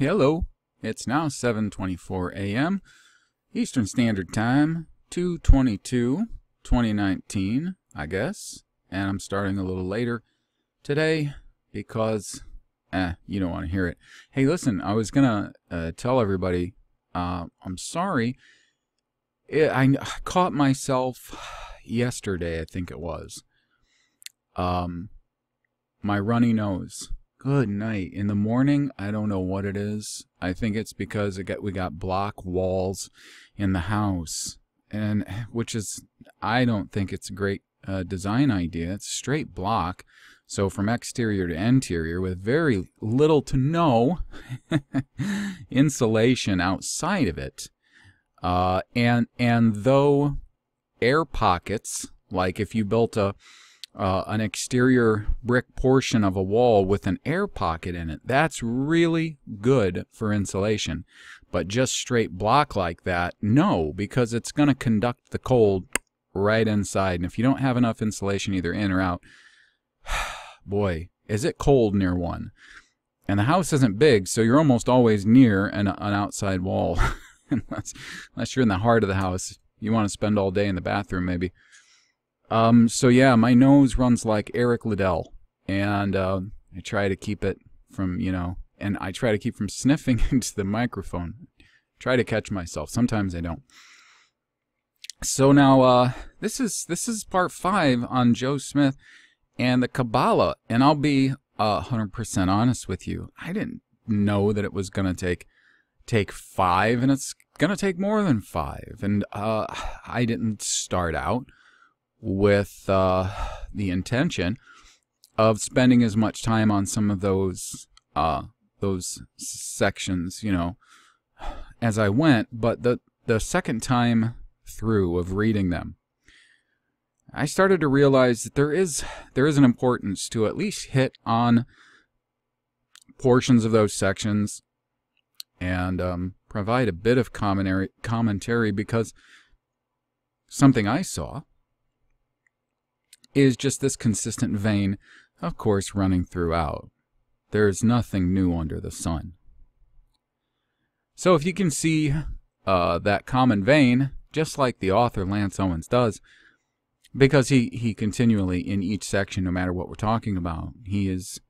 Hello. It's now 7:24 a.m. Eastern Standard Time, 222 2019, I guess. And I'm starting a little later today because eh, you don't want to hear it. Hey, listen, I was going to uh, tell everybody uh, I'm sorry. It, I caught myself yesterday, I think it was. Um my runny nose. Good night. In the morning, I don't know what it is. I think it's because it got, we got block walls in the house, and which is I don't think it's a great uh, design idea. It's straight block, so from exterior to interior with very little to no insulation outside of it. Uh, and and though air pockets, like if you built a uh, an exterior brick portion of a wall with an air pocket in it. That's really good for insulation. But just straight block like that, no, because it's going to conduct the cold right inside. And if you don't have enough insulation either in or out, boy, is it cold near one. And the house isn't big, so you're almost always near an, an outside wall. unless, unless you're in the heart of the house. You want to spend all day in the bathroom, maybe. Um, so yeah, my nose runs like Eric Liddell, and uh, I try to keep it from you know, and I try to keep from sniffing into the microphone. Try to catch myself. Sometimes I don't. So now, uh, this is this is part five on Joe Smith and the Kabbalah, and I'll be uh, 100% honest with you. I didn't know that it was gonna take take five, and it's gonna take more than five. And uh, I didn't start out with uh, the intention of spending as much time on some of those uh, those sections, you know, as I went. But the the second time through of reading them, I started to realize that there is there is an importance to at least hit on portions of those sections and um, provide a bit of commentary commentary because something I saw is just this consistent vein, of course, running throughout. There is nothing new under the sun. So if you can see uh, that common vein, just like the author Lance Owens does, because he, he continually, in each section, no matter what we're talking about, he is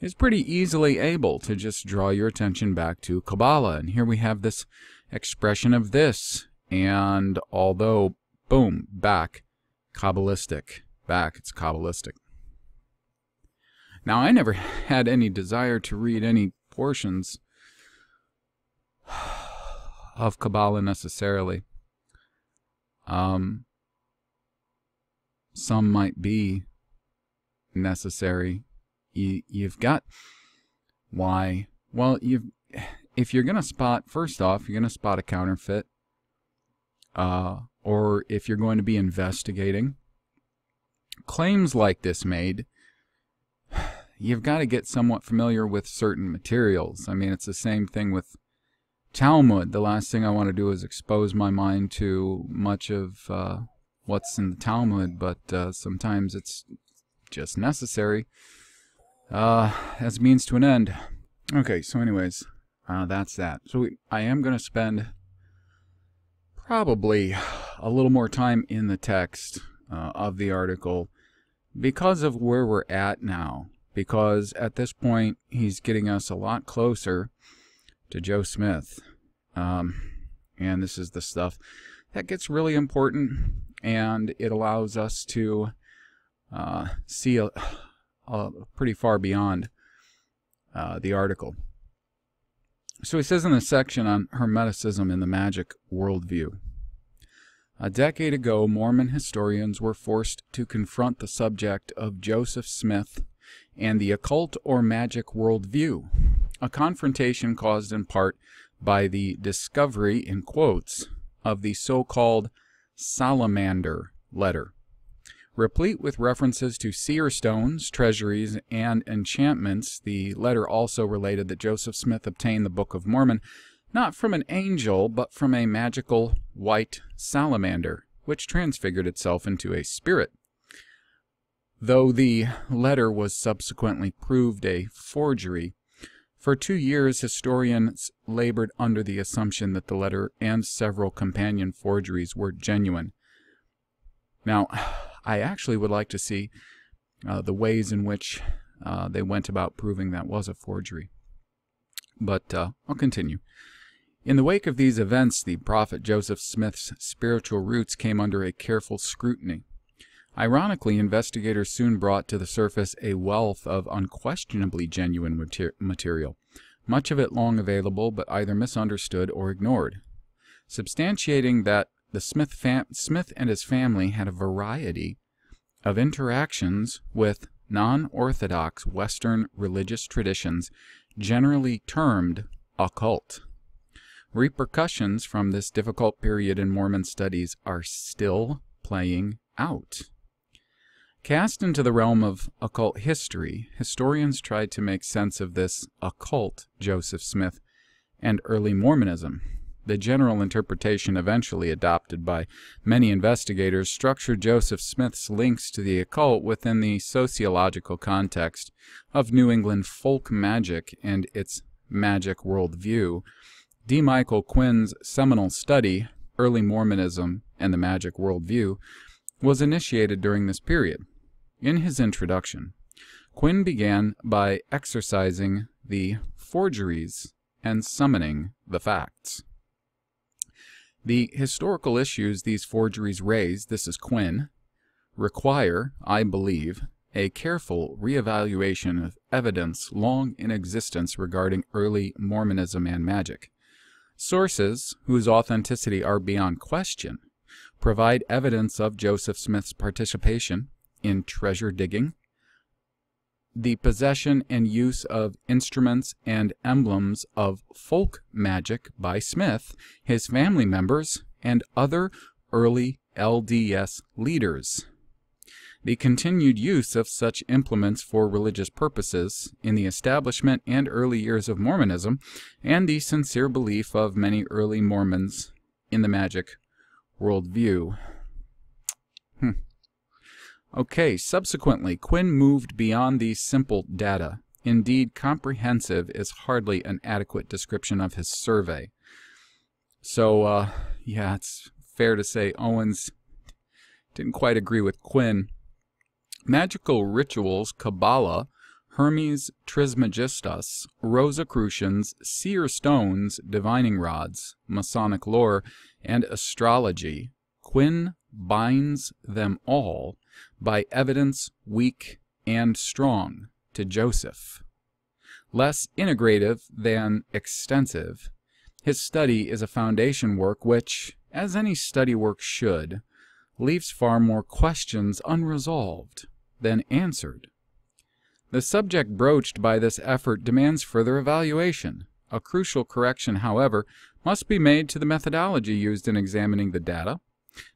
is pretty easily able to just draw your attention back to Kabbalah. And here we have this expression of this, and although, boom, back, Kabbalistic back, it's Kabbalistic. Now, I never had any desire to read any portions of Kabbalah necessarily. Um, some might be necessary. You, you've got why? Well, you've if you're gonna spot first off, you're gonna spot a counterfeit. Uh, or if you're going to be investigating, claims like this made, you've got to get somewhat familiar with certain materials. I mean, it's the same thing with Talmud. The last thing I want to do is expose my mind to much of uh, what's in the Talmud, but uh, sometimes it's just necessary uh, as means to an end. Okay, so anyways, uh, that's that. So we, I am going to spend probably a little more time in the text uh, of the article because of where we're at now. Because at this point, he's getting us a lot closer to Joe Smith. Um, and this is the stuff that gets really important, and it allows us to uh, see a, a pretty far beyond uh, the article. So he says in the section on Hermeticism in the magic worldview a decade ago, Mormon historians were forced to confront the subject of Joseph Smith and the occult or magic worldview, a confrontation caused in part by the discovery, in quotes, of the so-called salamander letter. Replete with references to seer stones, treasuries, and enchantments, the letter also related that Joseph Smith obtained the Book of Mormon not from an angel, but from a magical white salamander, which transfigured itself into a spirit. Though the letter was subsequently proved a forgery, For two years, historians labored under the assumption that the letter and several companion forgeries were genuine. Now, I actually would like to see uh, the ways in which uh, they went about proving that was a forgery. But uh, I'll continue. In the wake of these events, the prophet Joseph Smith's spiritual roots came under a careful scrutiny. Ironically, investigators soon brought to the surface a wealth of unquestionably genuine mater material, much of it long available but either misunderstood or ignored, substantiating that the Smith, Smith and his family had a variety of interactions with non-orthodox Western religious traditions generally termed occult. Repercussions from this difficult period in Mormon studies are still playing out. Cast into the realm of occult history, historians tried to make sense of this occult Joseph Smith and early Mormonism. The general interpretation eventually adopted by many investigators structured Joseph Smith's links to the occult within the sociological context of New England folk magic and its magic worldview. D. Michael Quinn's seminal study, Early Mormonism and the Magic Worldview, was initiated during this period. In his introduction, Quinn began by exercising the forgeries and summoning the facts. The historical issues these forgeries raise, this is Quinn, require, I believe, a careful reevaluation of evidence long in existence regarding early Mormonism and magic. Sources, whose authenticity are beyond question, provide evidence of Joseph Smith's participation in treasure digging, the possession and use of instruments and emblems of folk magic by Smith, his family members, and other early LDS leaders. The continued use of such implements for religious purposes in the establishment and early years of Mormonism, and the sincere belief of many early Mormons in the magic worldview. Hmm. Okay, subsequently, Quinn moved beyond these simple data. Indeed, comprehensive is hardly an adequate description of his survey. So, uh, yeah, it's fair to say Owens didn't quite agree with Quinn. Magical rituals, Kabbalah, Hermes Trismegistus, Rosicrucians, seer stones, divining rods, Masonic lore, and astrology, Quinn binds them all by evidence weak and strong to Joseph. Less integrative than extensive, his study is a foundation work which, as any study work should, leaves far more questions unresolved than answered. The subject broached by this effort demands further evaluation. A crucial correction, however, must be made to the methodology used in examining the data.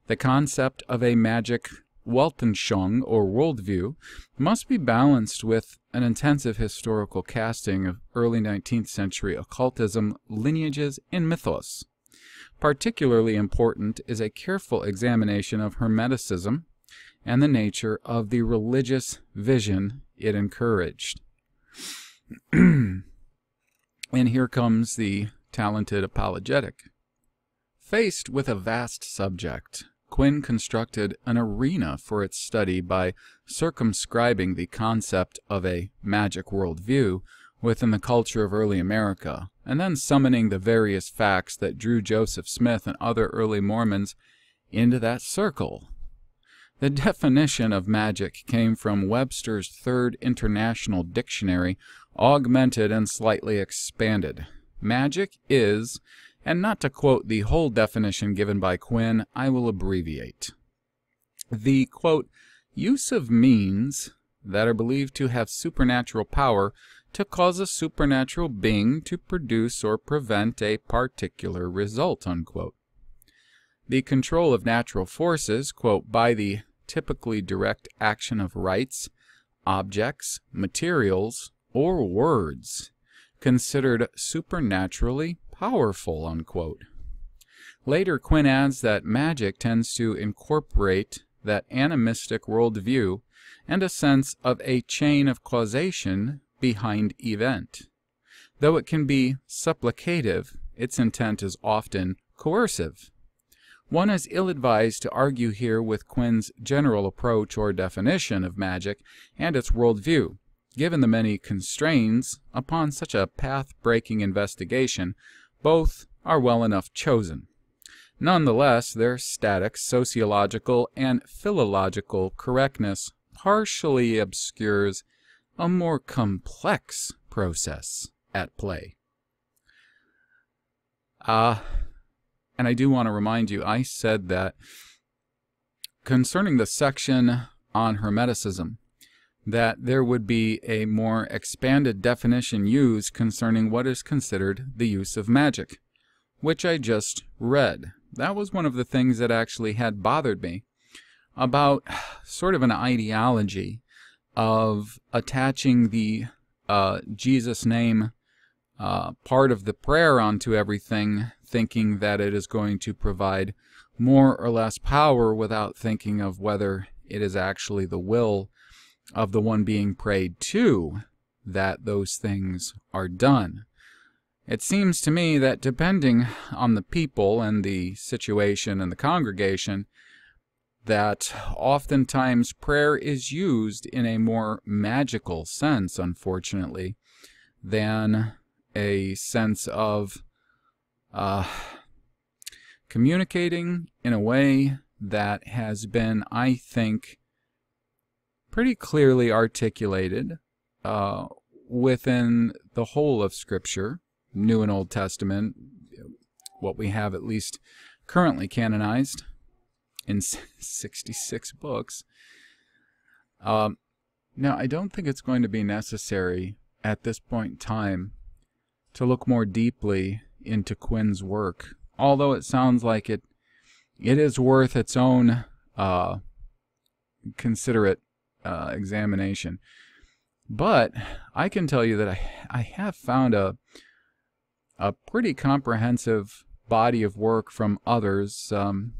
The concept of a magic Weltanschauung, or worldview, must be balanced with an intensive historical casting of early 19th century occultism lineages and mythos. Particularly important is a careful examination of Hermeticism and the nature of the religious vision it encouraged. and here comes the talented apologetic. Faced with a vast subject, Quinn constructed an arena for its study by circumscribing the concept of a magic worldview within the culture of early America, and then summoning the various facts that drew Joseph Smith and other early Mormons into that circle. The definition of magic came from Webster's Third International Dictionary, augmented and slightly expanded. Magic is and not to quote the whole definition given by Quinn, I will abbreviate. The, quote, use of means that are believed to have supernatural power to cause a supernatural being to produce or prevent a particular result, unquote. The control of natural forces, quote, by the typically direct action of rites, objects, materials, or words, considered supernaturally powerful, unquote. Later, Quinn adds that magic tends to incorporate that animistic worldview and a sense of a chain of causation behind event. Though it can be supplicative, its intent is often coercive. One is ill-advised to argue here with Quinn's general approach or definition of magic and its worldview, given the many constraints upon such a path-breaking investigation, both are well enough chosen. Nonetheless, their static, sociological, and philological correctness partially obscures a more complex process at play. Ah, uh, and I do want to remind you, I said that concerning the section on Hermeticism, that there would be a more expanded definition used concerning what is considered the use of magic, which I just read. That was one of the things that actually had bothered me about sort of an ideology of attaching the uh, Jesus name uh, part of the prayer onto everything, thinking that it is going to provide more or less power without thinking of whether it is actually the will of the one being prayed to that those things are done. It seems to me that depending on the people and the situation and the congregation, that oftentimes prayer is used in a more magical sense, unfortunately, than a sense of uh, communicating in a way that has been, I think, pretty clearly articulated uh, within the whole of Scripture, New and Old Testament, what we have at least currently canonized in 66 books. Um, now, I don't think it's going to be necessary at this point in time to look more deeply into Quinn's work, although it sounds like it it is worth its own uh, considerate uh, examination. But I can tell you that I, I have found a, a pretty comprehensive body of work from others, um,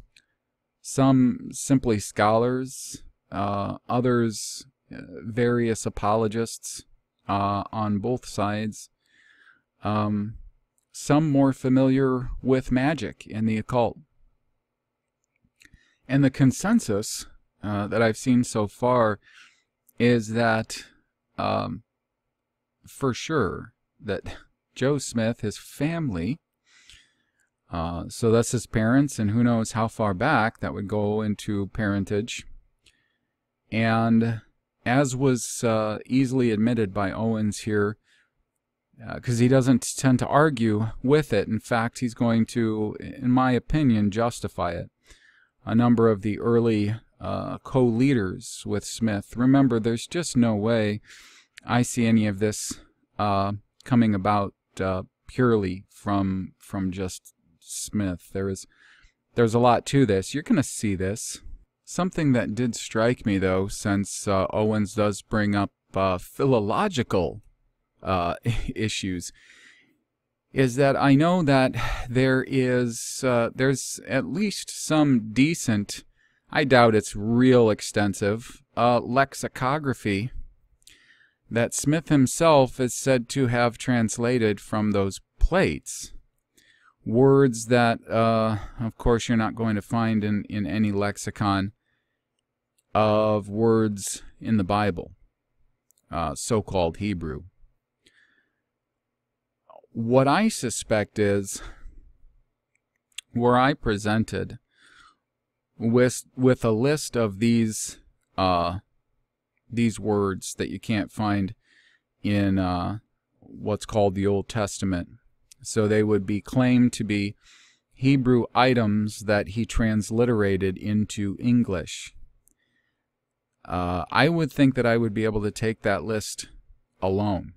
some simply scholars, uh, others uh, various apologists uh, on both sides, um, some more familiar with magic and the occult. And the consensus uh, that I've seen so far is that um, for sure that Joe Smith, his family, uh, so that's his parents, and who knows how far back that would go into parentage. And as was uh, easily admitted by Owens here, because uh, he doesn't tend to argue with it. In fact, he's going to, in my opinion, justify it. A number of the early uh, co-leaders with Smith. Remember, there's just no way I see any of this uh, coming about uh, purely from from just Smith. There is there's a lot to this. You're going to see this. Something that did strike me, though, since uh, Owens does bring up uh, philological uh, issues is that I know that there is uh, there's at least some decent, I doubt it's real extensive, uh, lexicography that Smith himself is said to have translated from those plates. Words that, uh, of course, you're not going to find in, in any lexicon of words in the Bible, uh, so-called Hebrew. What I suspect is were I presented with with a list of these uh, these words that you can't find in uh, what's called the Old Testament. So they would be claimed to be Hebrew items that he transliterated into English. Uh, I would think that I would be able to take that list alone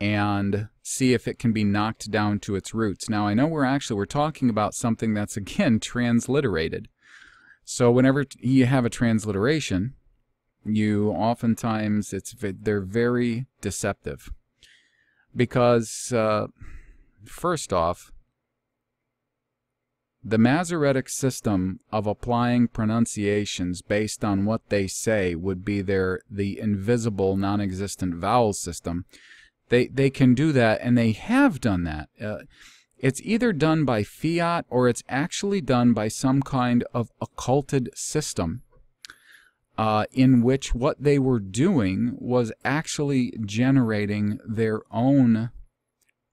and see if it can be knocked down to its roots. Now, I know we're actually we're talking about something that's again transliterated. So whenever you have a transliteration, you oftentimes it's they're very deceptive because uh, first off, the Masoretic system of applying pronunciations based on what they say would be their the invisible non-existent vowel system They they can do that, and they have done that. Uh, it's either done by fiat or it's actually done by some kind of occulted system uh, in which what they were doing was actually generating their own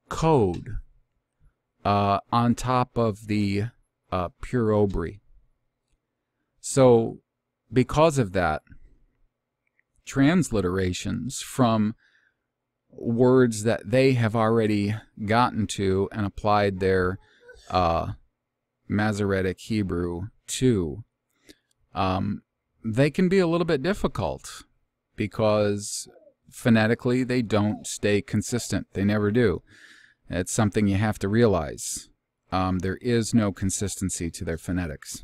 code uh, on top of the uh, pure obri. So, because of that, transliterations from words that they have already gotten to and applied their uh, Masoretic Hebrew to, um, they can be a little bit difficult because phonetically they don't stay consistent. They never do. It's something you have to realize. Um, there is no consistency to their phonetics.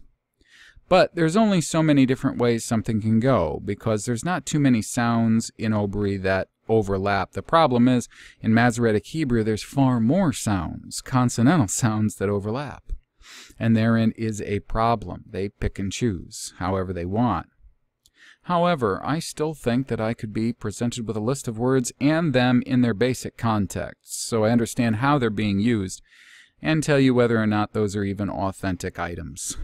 But there's only so many different ways something can go because there's not too many sounds in Obri that overlap. The problem is, in Masoretic Hebrew, there's far more sounds, consonantal sounds that overlap. And therein is a problem. They pick and choose however they want. However, I still think that I could be presented with a list of words and them in their basic context, so I understand how they're being used, and tell you whether or not those are even authentic items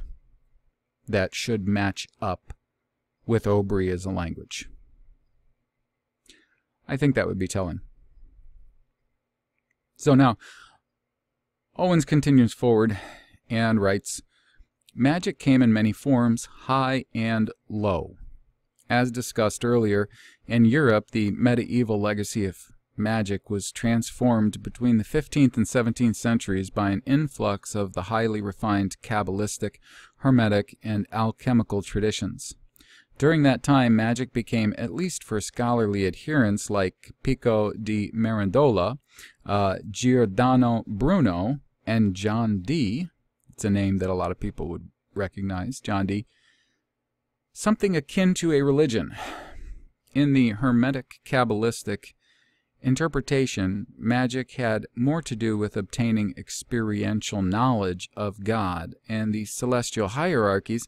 that should match up with Obri as a language. I think that would be telling. So now, Owens continues forward and writes, Magic came in many forms, high and low. As discussed earlier, in Europe, the medieval legacy of magic was transformed between the 15th and 17th centuries by an influx of the highly refined Kabbalistic, Hermetic, and alchemical traditions. During that time, magic became, at least for scholarly adherents like Pico di Mirandola, uh, Giordano Bruno, and John Dee, it's a name that a lot of people would recognize, John Dee, something akin to a religion. In the Hermetic Kabbalistic interpretation, magic had more to do with obtaining experiential knowledge of God and the celestial hierarchies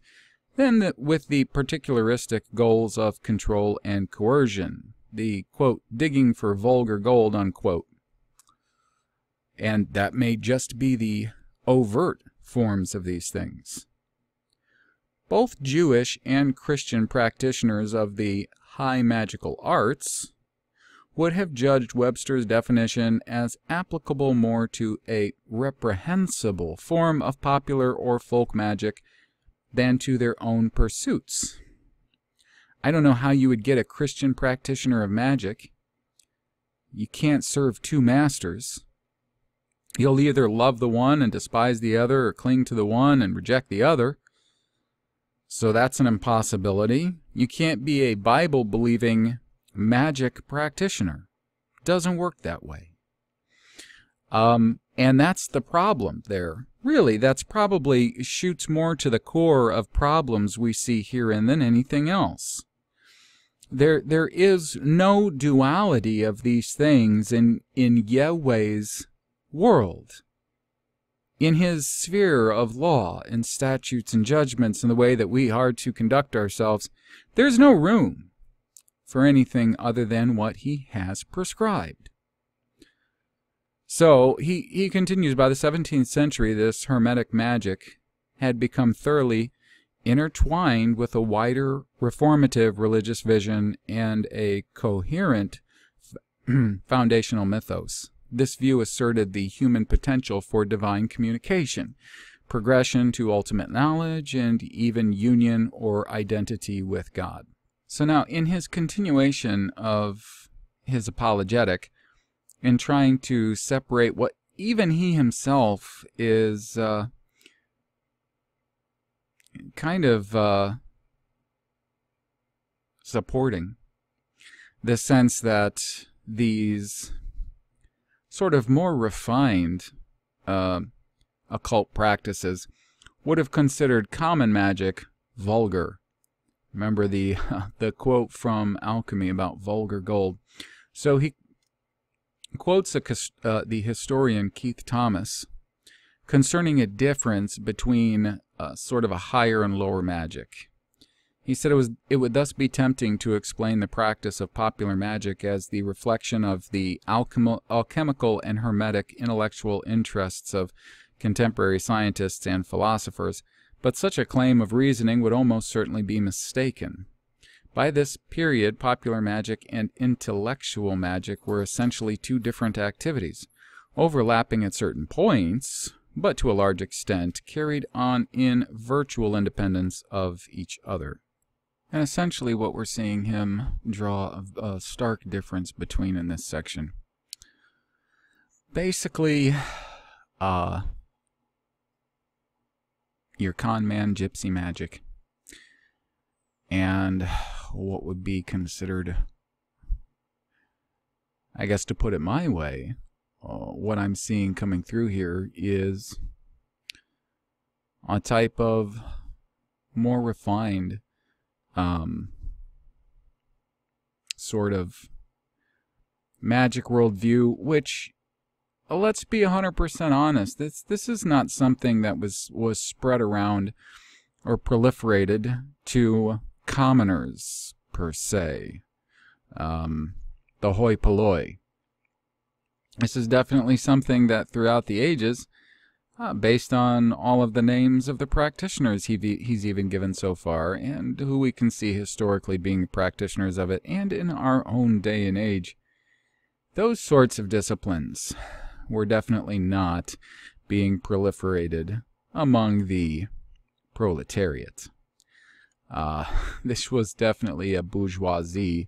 than the, with the particularistic goals of control and coercion, the, quote, digging for vulgar gold, unquote. And that may just be the overt forms of these things. Both Jewish and Christian practitioners of the high magical arts would have judged Webster's definition as applicable more to a reprehensible form of popular or folk magic than to their own pursuits. I don't know how you would get a Christian practitioner of magic. You can't serve two masters. You'll either love the one and despise the other, or cling to the one and reject the other. So that's an impossibility. You can't be a Bible believing magic practitioner. Doesn't work that way. Um, and that's the problem there. Really, that's probably shoots more to the core of problems we see herein than anything else. There, there is no duality of these things in, in Yahweh's world. In his sphere of law and statutes and judgments and the way that we are to conduct ourselves, there's no room for anything other than what he has prescribed. So he, he continues by the 17th century, this Hermetic magic had become thoroughly intertwined with a wider reformative religious vision and a coherent foundational mythos. This view asserted the human potential for divine communication, progression to ultimate knowledge, and even union or identity with God. So now, in his continuation of his apologetic, in trying to separate what even he himself is uh, kind of uh, supporting, the sense that these sort of more refined uh, occult practices would have considered common magic vulgar Remember the the quote from Alchemy about vulgar gold. So he quotes a, uh, the historian Keith Thomas concerning a difference between uh, sort of a higher and lower magic. He said it was it would thus be tempting to explain the practice of popular magic as the reflection of the alchemi- alchemical and hermetic intellectual interests of contemporary scientists and philosophers, but such a claim of reasoning would almost certainly be mistaken. By this period, popular magic and intellectual magic were essentially two different activities, overlapping at certain points, but to a large extent carried on in virtual independence of each other. And essentially, what we're seeing him draw a, a stark difference between in this section. Basically, uh, your con man gypsy magic and what would be considered, I guess to put it my way, uh, what I'm seeing coming through here is a type of more refined um, sort of magic worldview, which uh, let's be 100% honest, this this is not something that was was spread around or proliferated to commoners per se. Um, the hoi polloi. This is definitely something that throughout the ages, uh, based on all of the names of the practitioners he he's even given so far, and who we can see historically being practitioners of it, and in our own day and age, those sorts of disciplines were definitely not being proliferated among the proletariat. Uh, this was definitely a bourgeoisie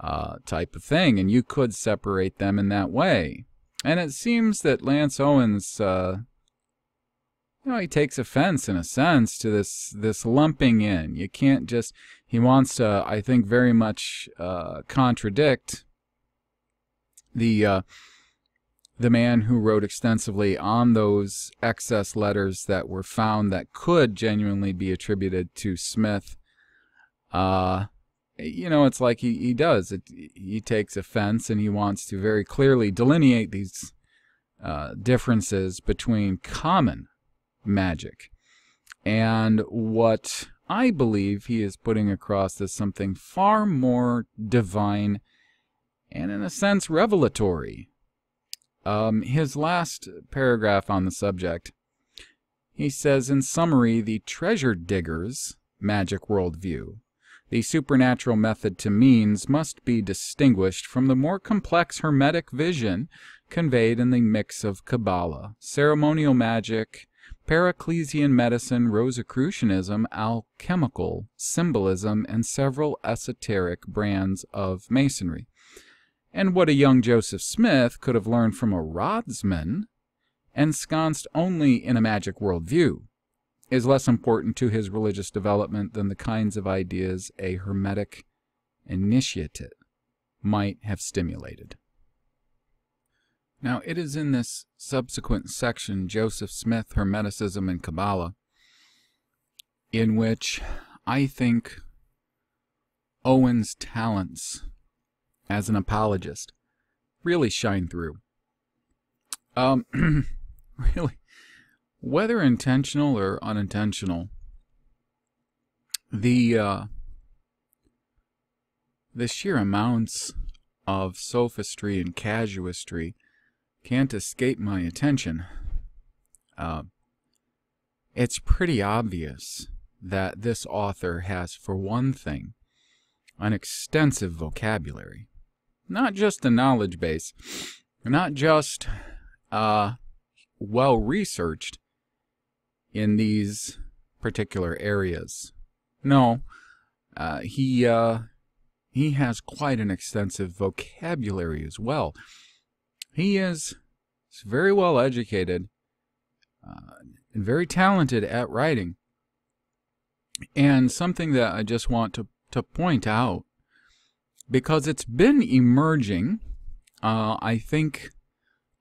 uh, type of thing, and you could separate them in that way. And it seems that Lance Owens, uh, you know, he takes offense in a sense to this this lumping in. You can't just. He wants to, I think, very much uh, contradict the uh, the man who wrote extensively on those excess letters that were found that could genuinely be attributed to Smith. Uh, you know, it's like he, he does. It, he takes offense and he wants to very clearly delineate these uh, differences between common magic and what I believe he is putting across as something far more divine and, in a sense, revelatory um, his last paragraph on the subject, he says, in summary, the treasure digger's magic worldview, the supernatural method to means must be distinguished from the more complex hermetic vision conveyed in the mix of Kabbalah, ceremonial magic, Paracelsian medicine, Rosicrucianism, alchemical symbolism, and several esoteric brands of masonry and what a young Joseph Smith could have learned from a rodsman, ensconced only in a magic worldview, is less important to his religious development than the kinds of ideas a hermetic initiate might have stimulated. Now, it is in this subsequent section, Joseph Smith, Hermeticism and Kabbalah, in which I think Owen's talents as an apologist really shine through. Um, really, whether intentional or unintentional, the uh, the sheer amounts of sophistry and casuistry can't escape my attention. Uh, it's pretty obvious that this author has, for one thing, an extensive vocabulary not just a knowledge base, not just uh, well researched in these particular areas. No, uh, he uh, he has quite an extensive vocabulary as well. He is very well educated uh, and very talented at writing. And something that I just want to, to point out because it's been emerging. Uh, I think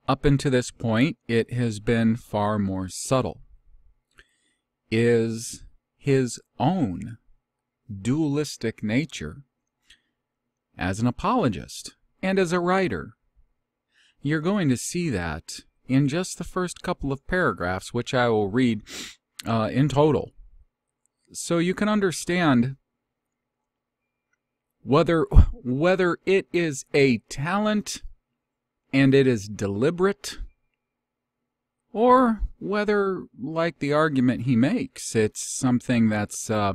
up until this point, it has been far more subtle. Is his own dualistic nature as an apologist and as a writer. You're going to see that in just the first couple of paragraphs, which I will read uh, in total. so you can understand whether whether it is a talent and it is deliberate or whether like the argument he makes it's something that's uh,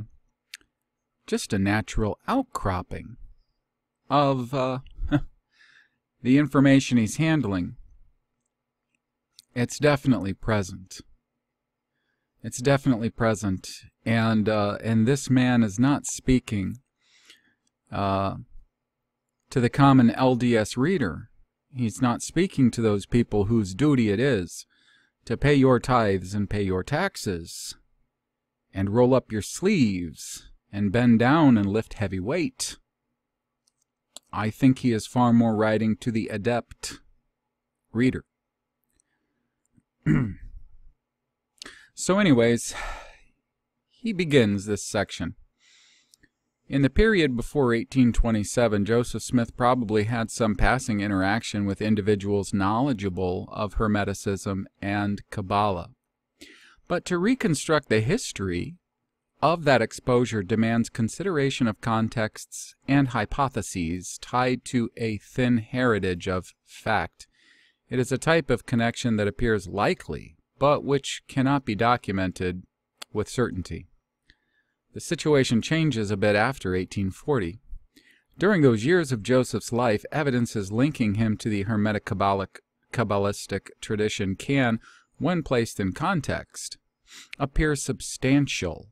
just a natural outcropping of uh, the information he's handling. It's definitely present. It's definitely present. And uh, and this man is not speaking uh, to the common LDS reader. He's not speaking to those people whose duty it is to pay your tithes and pay your taxes, and roll up your sleeves, and bend down and lift heavy weight. I think he is far more writing to the adept reader. so anyways, he begins this section. In the period before 1827, Joseph Smith probably had some passing interaction with individuals knowledgeable of Hermeticism and Kabbalah. But to reconstruct the history of that exposure demands consideration of contexts and hypotheses tied to a thin heritage of fact. It is a type of connection that appears likely, but which cannot be documented with certainty. The situation changes a bit after 1840. During those years of Joseph's life, evidences linking him to the Hermetic Kabbalic, Kabbalistic tradition can, when placed in context, appear substantial.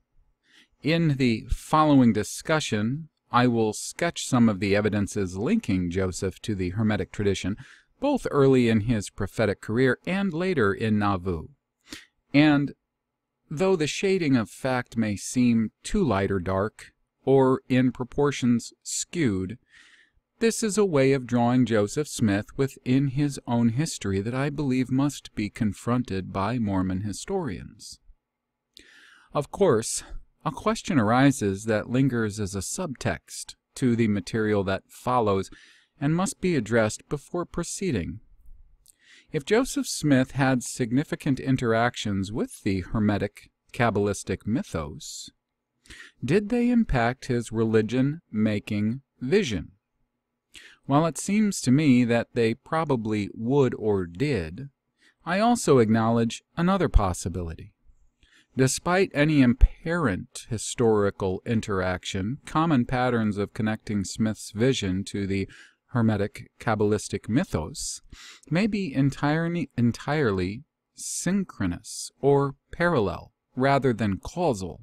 In the following discussion, I will sketch some of the evidences linking Joseph to the Hermetic tradition, both early in his prophetic career and later in Nauvoo, and though the shading of fact may seem too light or dark, or in proportions skewed, this is a way of drawing Joseph Smith within his own history that I believe must be confronted by Mormon historians. Of course, a question arises that lingers as a subtext to the material that follows and must be addressed before proceeding. If Joseph Smith had significant interactions with the Hermetic Kabbalistic mythos, did they impact his religion-making vision? While it seems to me that they probably would or did, I also acknowledge another possibility. Despite any apparent historical interaction, common patterns of connecting Smith's vision to the Hermetic Kabbalistic mythos may be entirely, entirely synchronous or parallel rather than causal.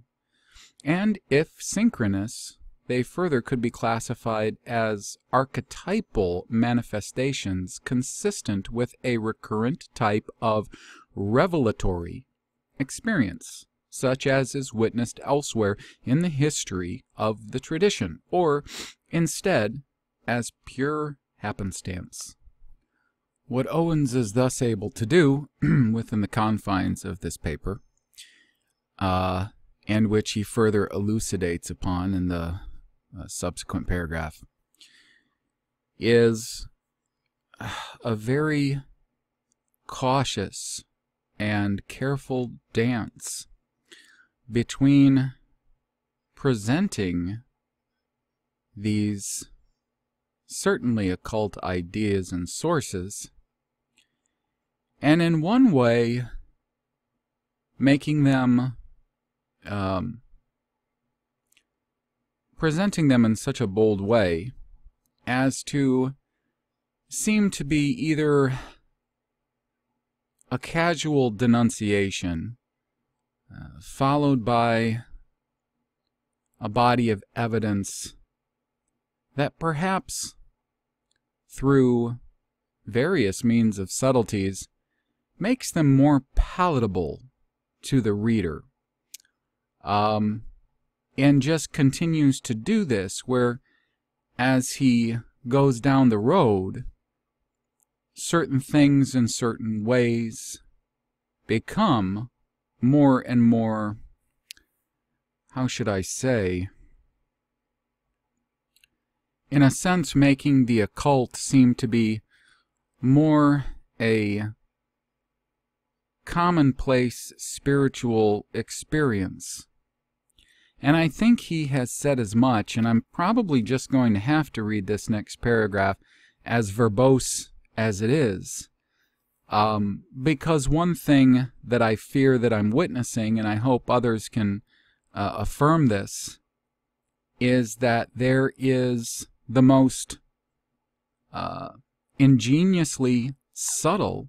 And if synchronous, they further could be classified as archetypal manifestations consistent with a recurrent type of revelatory experience, such as is witnessed elsewhere in the history of the tradition, or, instead, as pure happenstance. What Owens is thus able to do, within the confines of this paper, uh, and which he further elucidates upon in the uh, subsequent paragraph, is a very cautious and careful dance between presenting these certainly occult ideas and sources, and in one way, making them, um, presenting them in such a bold way as to seem to be either a casual denunciation uh, followed by a body of evidence that perhaps through various means of subtleties, makes them more palatable to the reader. Um, and just continues to do this, where as he goes down the road, certain things in certain ways become more and more, how should I say, in a sense making the occult seem to be more a commonplace spiritual experience. And I think he has said as much, and I'm probably just going to have to read this next paragraph as verbose as it is. Um, because one thing that I fear that I'm witnessing, and I hope others can uh, affirm this, is that there is the most uh, ingeniously subtle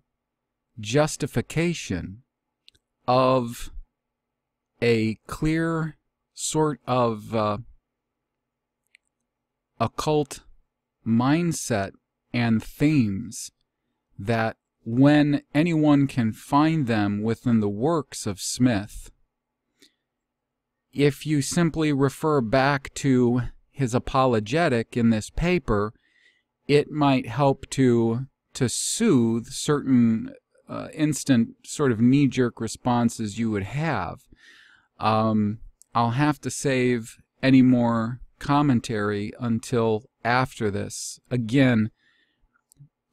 justification of a clear sort of uh, occult mindset and themes that when anyone can find them within the works of Smith, if you simply refer back to his apologetic in this paper, it might help to to soothe certain uh, instant sort of knee-jerk responses you would have. Um, I'll have to save any more commentary until after this. Again,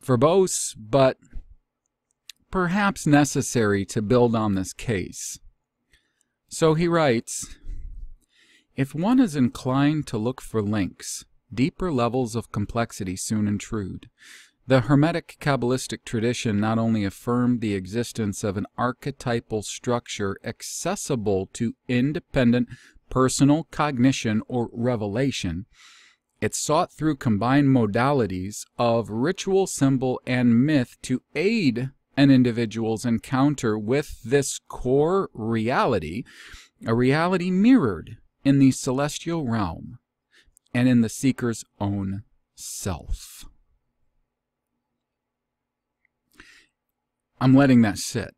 verbose, but perhaps necessary to build on this case. So he writes, If one is inclined to look for links, deeper levels of complexity soon intrude. The Hermetic Kabbalistic tradition not only affirmed the existence of an archetypal structure accessible to independent personal cognition or revelation, it sought through combined modalities of ritual, symbol, and myth to aid an individual's encounter with this core reality, a reality mirrored in the celestial realm and in the seeker's own self. I'm letting that sit.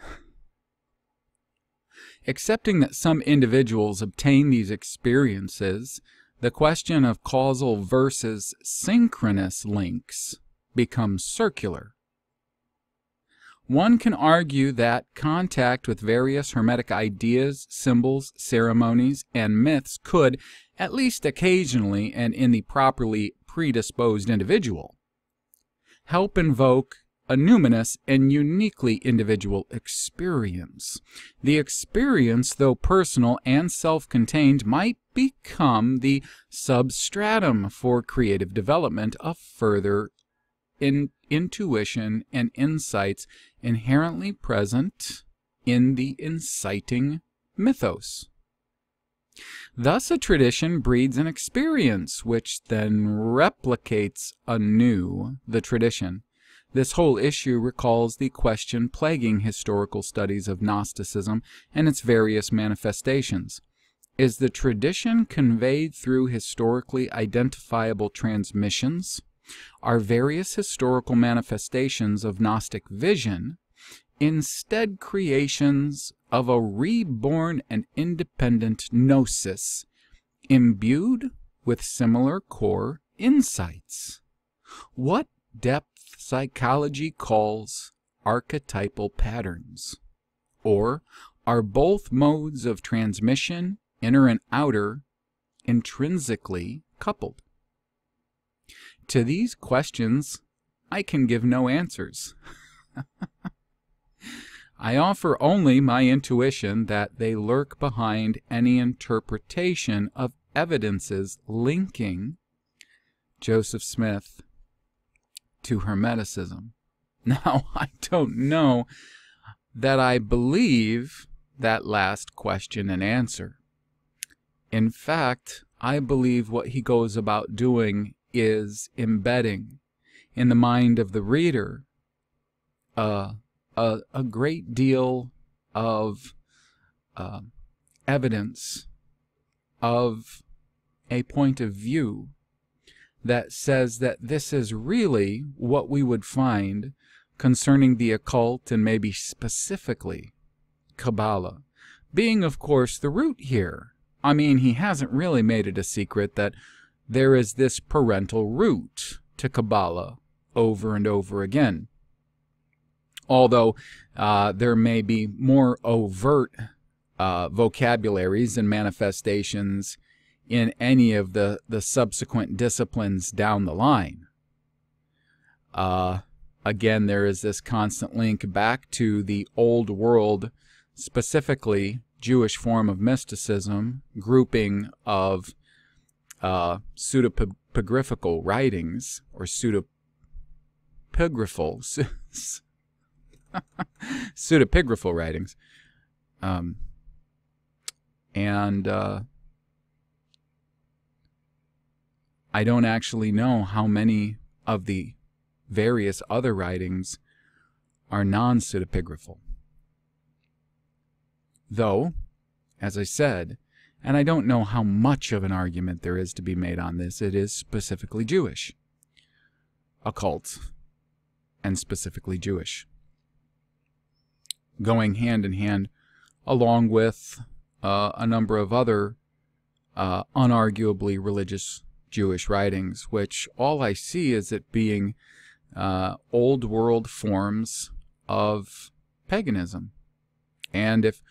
Accepting that some individuals obtain these experiences, the question of causal versus synchronous links becomes circular. One can argue that contact with various Hermetic ideas, symbols, ceremonies, and myths could, at least occasionally and in the properly predisposed individual, help invoke a numinous and uniquely individual experience. The experience, though personal and self-contained, might become the substratum for creative development of further in intuition and insights inherently present in the inciting mythos. Thus, a tradition breeds an experience, which then replicates anew the tradition. This whole issue recalls the question plaguing historical studies of Gnosticism and its various manifestations. Is the tradition conveyed through historically identifiable transmissions? Are various historical manifestations of Gnostic vision instead creations of a reborn and independent gnosis imbued with similar core insights? What depth psychology calls archetypal patterns? Or are both modes of transmission, inner and outer, intrinsically coupled? To these questions, I can give no answers. I offer only my intuition that they lurk behind any interpretation of evidences linking Joseph Smith to Hermeticism. Now, I don't know that I believe that last question and answer. In fact, I believe what he goes about doing is embedding in the mind of the reader a, a great deal of uh, evidence of a point of view that says that this is really what we would find concerning the occult and maybe specifically Kabbalah, being, of course, the root here. I mean, he hasn't really made it a secret that there is this parental root to Kabbalah over and over again although uh, there may be more overt uh, vocabularies and manifestations in any of the, the subsequent disciplines down the line. Uh, again, there is this constant link back to the old world, specifically Jewish form of mysticism, grouping of uh, writings or pseudepigraphal pseudepigraphal writings, um, and uh, I don't actually know how many of the various other writings are non-pseudepigraphal. Though, as I said, and I don't know how much of an argument there is to be made on this, it is specifically Jewish. Occult, and specifically Jewish. Going hand in hand along with uh, a number of other uh, unarguably religious Jewish writings, which all I see is it being uh, old world forms of paganism. And if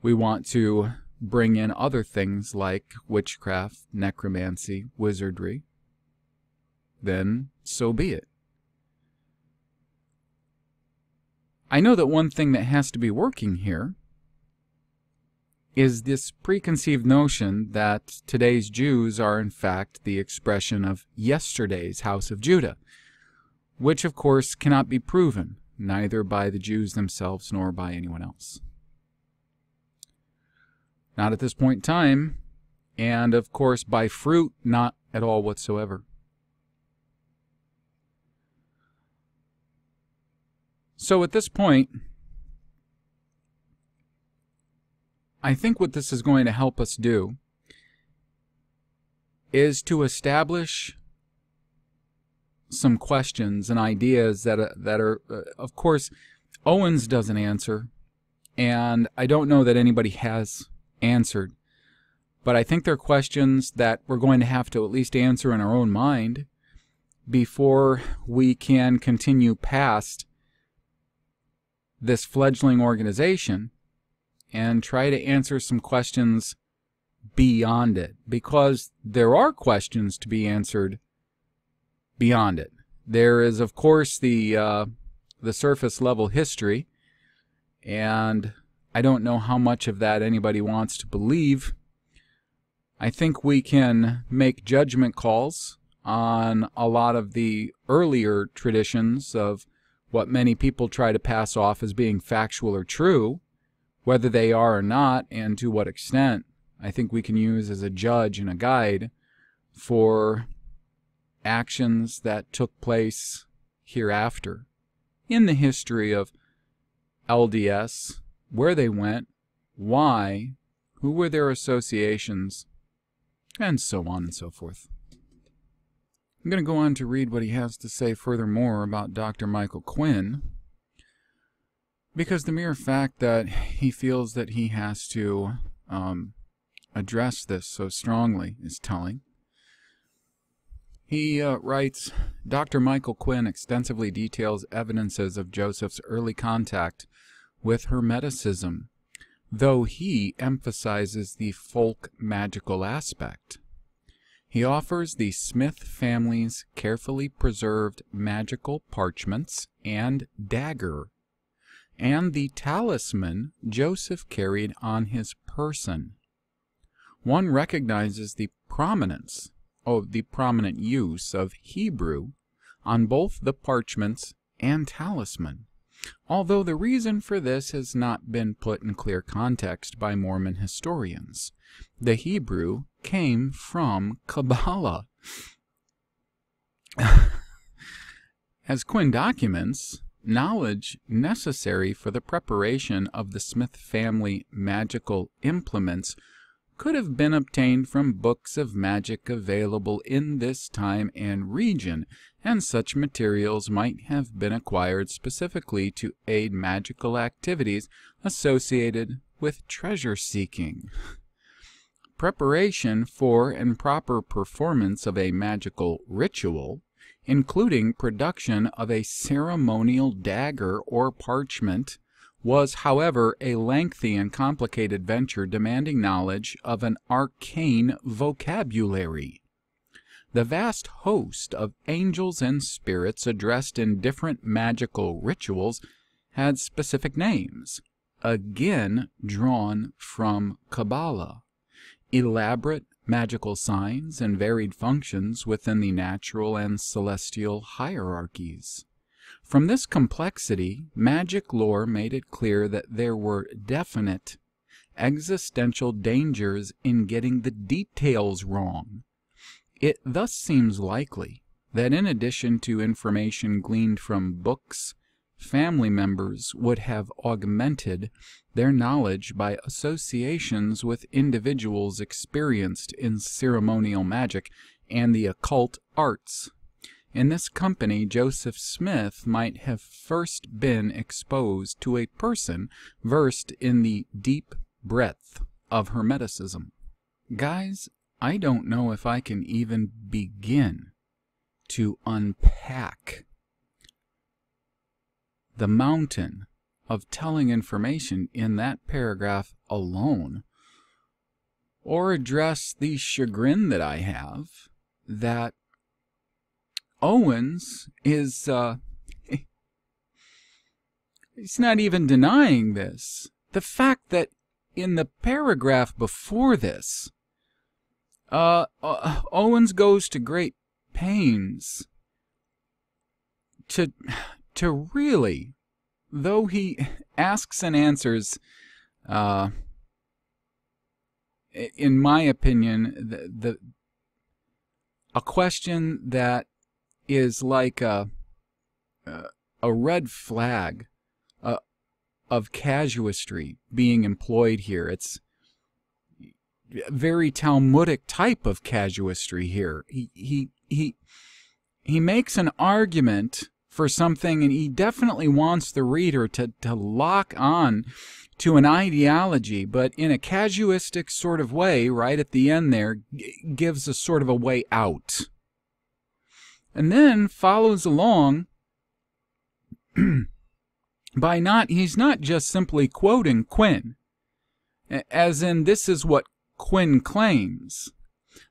we want to bring in other things like witchcraft, necromancy, wizardry, then so be it. I know that one thing that has to be working here is this preconceived notion that today's Jews are in fact the expression of yesterday's House of Judah, which of course cannot be proven, neither by the Jews themselves nor by anyone else. Not at this point in time, and of course by fruit, not at all whatsoever. So at this point, I think what this is going to help us do is to establish some questions and ideas that are, that are uh, of course Owens doesn't answer and I don't know that anybody has answered but I think they're questions that we're going to have to at least answer in our own mind before we can continue past this fledgling organization and try to answer some questions beyond it because there are questions to be answered beyond it. There is, of course, the uh, the surface level history, and I don't know how much of that anybody wants to believe. I think we can make judgment calls on a lot of the earlier traditions of what many people try to pass off as being factual or true, whether they are or not, and to what extent, I think we can use as a judge and a guide for actions that took place hereafter in the history of LDS, where they went, why, who were their associations, and so on and so forth. I'm going to go on to read what he has to say furthermore about Dr. Michael Quinn, because the mere fact that he feels that he has to um, address this so strongly is telling. He uh, writes, Dr. Michael Quinn extensively details evidences of Joseph's early contact with Hermeticism, though he emphasizes the folk magical aspect. He offers the Smith family's carefully preserved magical parchments and dagger and the talisman Joseph carried on his person. One recognizes the prominence, oh, the prominent use of Hebrew on both the parchments and talisman, although the reason for this has not been put in clear context by Mormon historians. The Hebrew came from Kabbalah. As Quinn documents, Knowledge necessary for the preparation of the Smith family magical implements could have been obtained from books of magic available in this time and region, and such materials might have been acquired specifically to aid magical activities associated with treasure seeking. Preparation for and proper performance of a magical ritual including production of a ceremonial dagger or parchment, was, however, a lengthy and complicated venture demanding knowledge of an arcane vocabulary. The vast host of angels and spirits addressed in different magical rituals had specific names, again drawn from Kabbalah. Elaborate magical signs and varied functions within the natural and celestial hierarchies. From this complexity, magic lore made it clear that there were definite existential dangers in getting the details wrong. It thus seems likely that in addition to information gleaned from books, family members would have augmented their knowledge by associations with individuals experienced in ceremonial magic and the occult arts. In this company, Joseph Smith might have first been exposed to a person versed in the deep breadth of Hermeticism. Guys, I don't know if I can even begin to unpack the mountain of telling information in that paragraph alone, or address the chagrin that I have that Owens is, uh, he's not even denying this. The fact that in the paragraph before this, uh, uh, Owens goes to great pains to to really, though he asks and answers, uh, in my opinion, the, the a question that is like a a red flag uh, of casuistry being employed here. It's a very Talmudic type of casuistry here. He he he he makes an argument for something and he definitely wants the reader to, to lock on to an ideology, but in a casuistic sort of way, right at the end there, gives a sort of a way out. And then follows along by not, he's not just simply quoting Quinn, as in this is what Quinn claims.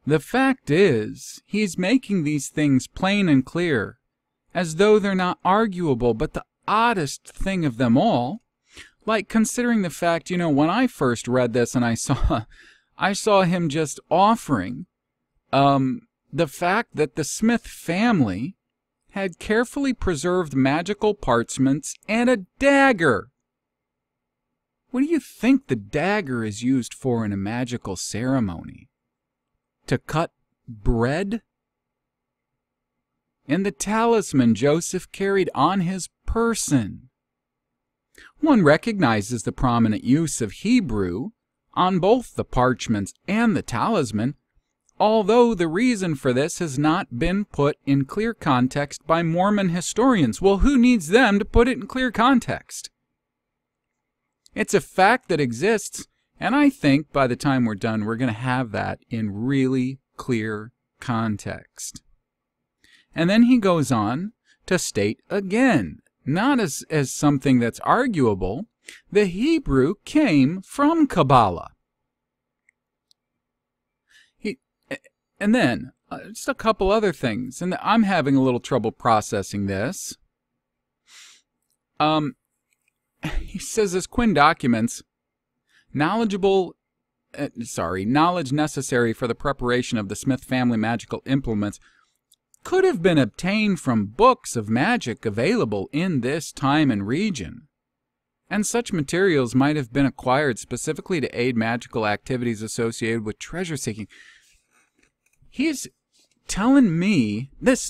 The fact is, he's making these things plain and clear, as though they're not arguable, but the oddest thing of them all, like considering the fact, you know, when I first read this and I saw, I saw him just offering, um, the fact that the Smith family had carefully preserved magical parchments and a dagger what do you think the dagger is used for in a magical ceremony? To cut bread? And the talisman Joseph carried on his person. One recognizes the prominent use of Hebrew on both the parchments and the talisman, although the reason for this has not been put in clear context by Mormon historians. Well, who needs them to put it in clear context? It's a fact that exists, and I think by the time we're done, we're going to have that in really clear context. And then he goes on to state again, not as, as something that's arguable, the Hebrew came from Kabbalah. And then, uh, just a couple other things, and I'm having a little trouble processing this. Um, he says as Quinn documents, knowledgeable, uh, sorry, knowledge necessary for the preparation of the Smith family magical implements could have been obtained from books of magic available in this time and region. And such materials might have been acquired specifically to aid magical activities associated with treasure seeking. He's telling me this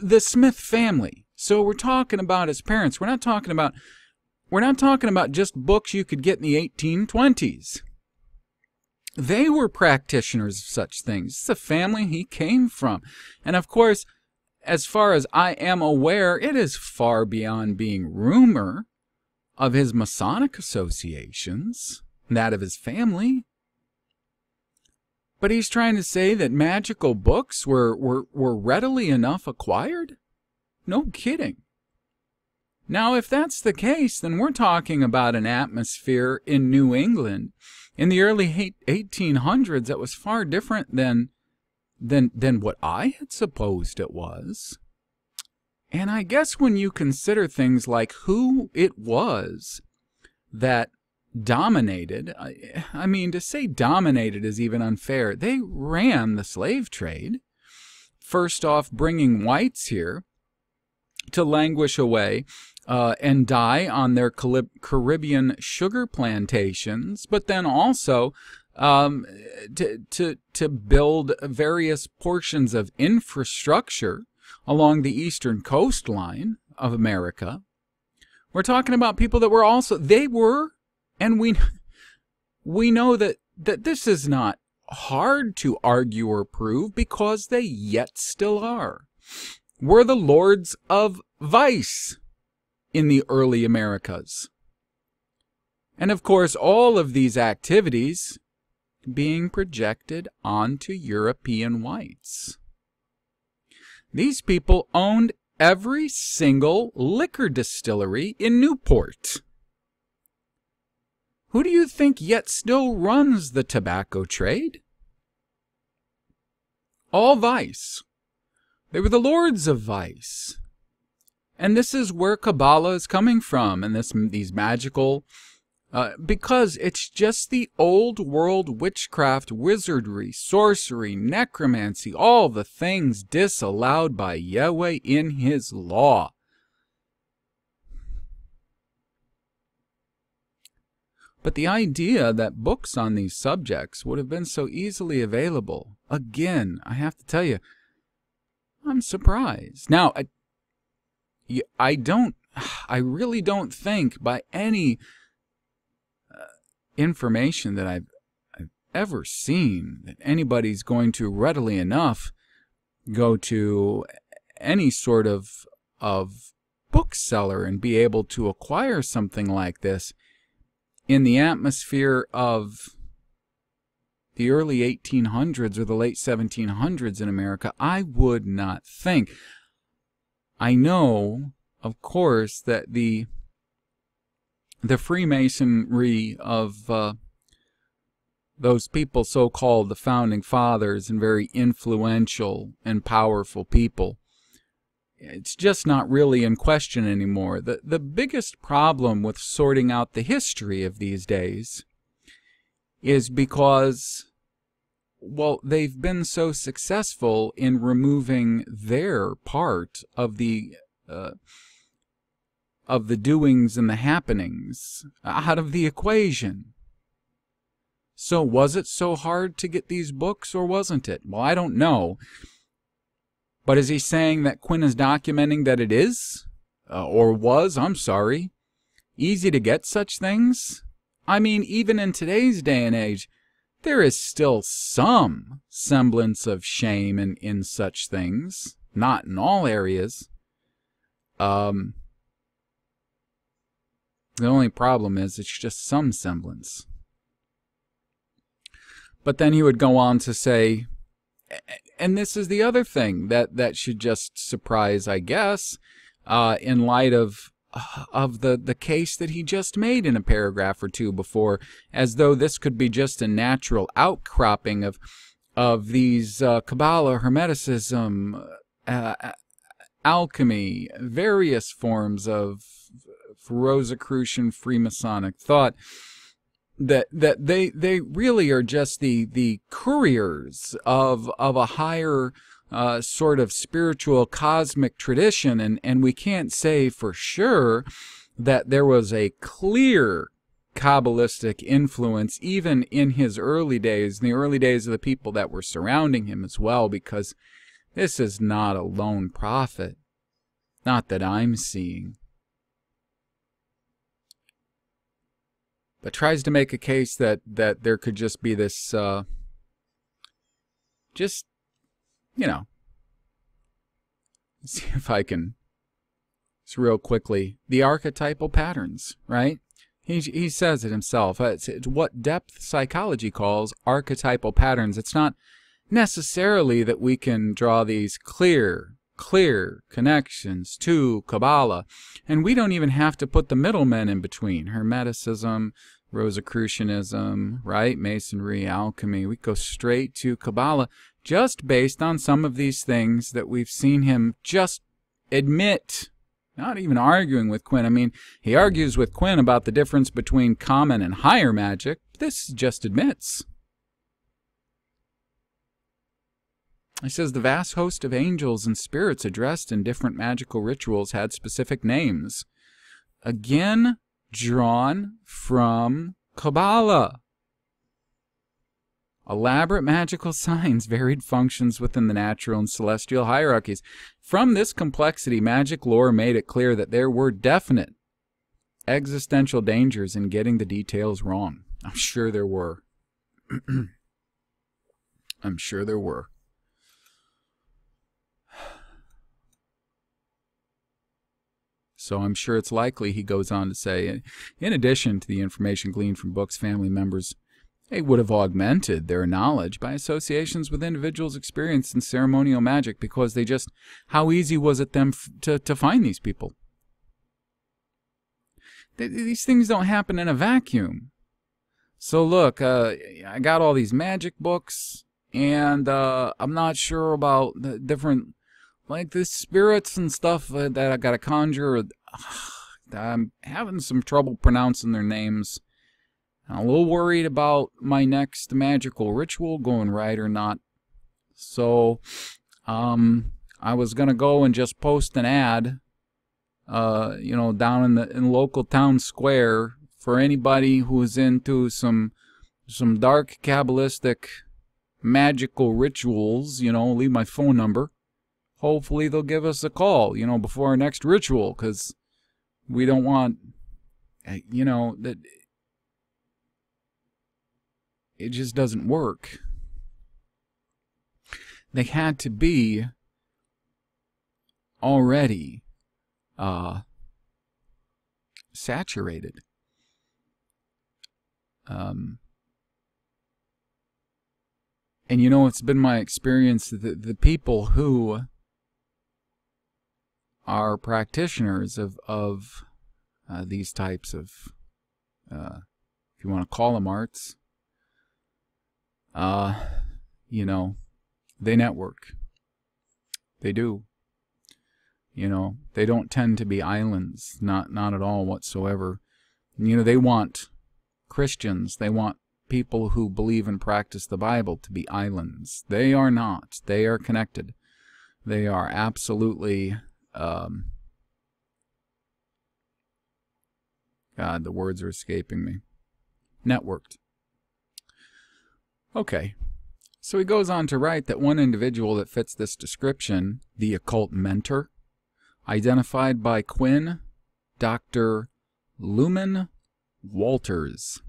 the Smith family. So we're talking about his parents. We're not talking about we're not talking about just books you could get in the 1820s. They were practitioners of such things. It's the family he came from. And of course, as far as I am aware, it is far beyond being rumor of his Masonic associations, that of his family. But he's trying to say that magical books were, were, were readily enough acquired? No kidding. Now, if that's the case, then we're talking about an atmosphere in New England in the early 1800s that was far different than, than, than what I had supposed it was. And I guess when you consider things like who it was that dominated. I, I mean, to say dominated is even unfair. They ran the slave trade. First off, bringing whites here to languish away uh, and die on their Caribbean sugar plantations, but then also um, to, to, to build various portions of infrastructure along the eastern coastline of America. We're talking about people that were also, they were, and we, we know that, that this is not hard to argue or prove because they yet still are. Were the lords of vice in the early Americas. And of course, all of these activities being projected onto European whites. These people owned every single liquor distillery in Newport. Who do you think yet still runs the tobacco trade? All vice. They were the lords of vice. And this is where Kabbalah is coming from, and this these magical uh, because it's just the old world witchcraft, wizardry, sorcery, necromancy, all the things disallowed by Yahweh in his law. But the idea that books on these subjects would have been so easily available, again, I have to tell you, I'm surprised. Now, I, I don't, I really don't think by any uh, information that I've, I've ever seen that anybody's going to readily enough go to any sort of of bookseller and be able to acquire something like this in the atmosphere of the early 1800s or the late 1700s in America, I would not think. I know, of course, that the the Freemasonry of uh, those people so called the founding fathers and very influential and powerful people it's just not really in question anymore. The, the biggest problem with sorting out the history of these days is because, well, they've been so successful in removing their part of the uh, of the doings and the happenings out of the equation. So was it so hard to get these books or wasn't it? Well, I don't know. But is he saying that Quinn is documenting that it is? Uh, or was, I'm sorry. Easy to get such things? I mean, even in today's day and age, there is still some semblance of shame in, in such things. Not in all areas. Um, the only problem is it's just some semblance. But then he would go on to say, and this is the other thing that, that should just surprise, I guess, uh, in light of of the, the case that he just made in a paragraph or two before, as though this could be just a natural outcropping of of these uh, Kabbalah, Hermeticism, uh, alchemy, various forms of Rosicrucian Freemasonic thought that that they they really are just the the couriers of of a higher uh, sort of spiritual cosmic tradition and and we can't say for sure that there was a clear Kabbalistic influence even in his early days, in the early days of the people that were surrounding him as well, because this is not a lone prophet. Not that I'm seeing. But tries to make a case that that there could just be this uh, just you know see if I can just real quickly the archetypal patterns right? He, he says it himself it's, it's what depth psychology calls archetypal patterns. It's not necessarily that we can draw these clear clear connections to Kabbalah. And we don't even have to put the middlemen in between. Hermeticism, Rosicrucianism, right? Masonry, alchemy. We go straight to Kabbalah just based on some of these things that we've seen him just admit not even arguing with Quinn. I mean, he argues with Quinn about the difference between common and higher magic. This just admits. He says the vast host of angels and spirits addressed in different magical rituals had specific names. Again, drawn from Kabbalah. Elaborate magical signs, varied functions within the natural and celestial hierarchies. From this complexity, magic lore made it clear that there were definite existential dangers in getting the details wrong. I'm sure there were. I'm sure there were. So I'm sure it's likely, he goes on to say, in addition to the information gleaned from books, family members they would have augmented their knowledge by associations with individuals experienced in ceremonial magic because they just, how easy was it them to, to find these people? these things don't happen in a vacuum. So look, uh, I got all these magic books, and uh, I'm not sure about the different, like the spirits and stuff that I got to conjure. I'm having some trouble pronouncing their names. I'm a little worried about my next magical ritual going right or not. So, um, I was gonna go and just post an ad, uh, you know, down in the in local town square for anybody who's into some some dark kabbalistic magical rituals. You know, leave my phone number. Hopefully, they'll give us a call. You know, before our next ritual, because we don't want, eh, you know, that it just doesn't work. They had to be already uh, saturated. Um, and you know, it's been my experience that the people who are practitioners of of uh, these types of, uh, if you want to call them arts, uh, you know, they network. They do. You know, they don't tend to be islands, not not at all whatsoever. You know, they want Christians, they want people who believe and practice the Bible to be islands. They are not. They are connected. They are absolutely um, God, the words are escaping me. Networked. Okay. So he goes on to write that one individual that fits this description, the occult mentor, identified by Quinn, Dr. Luman Walters,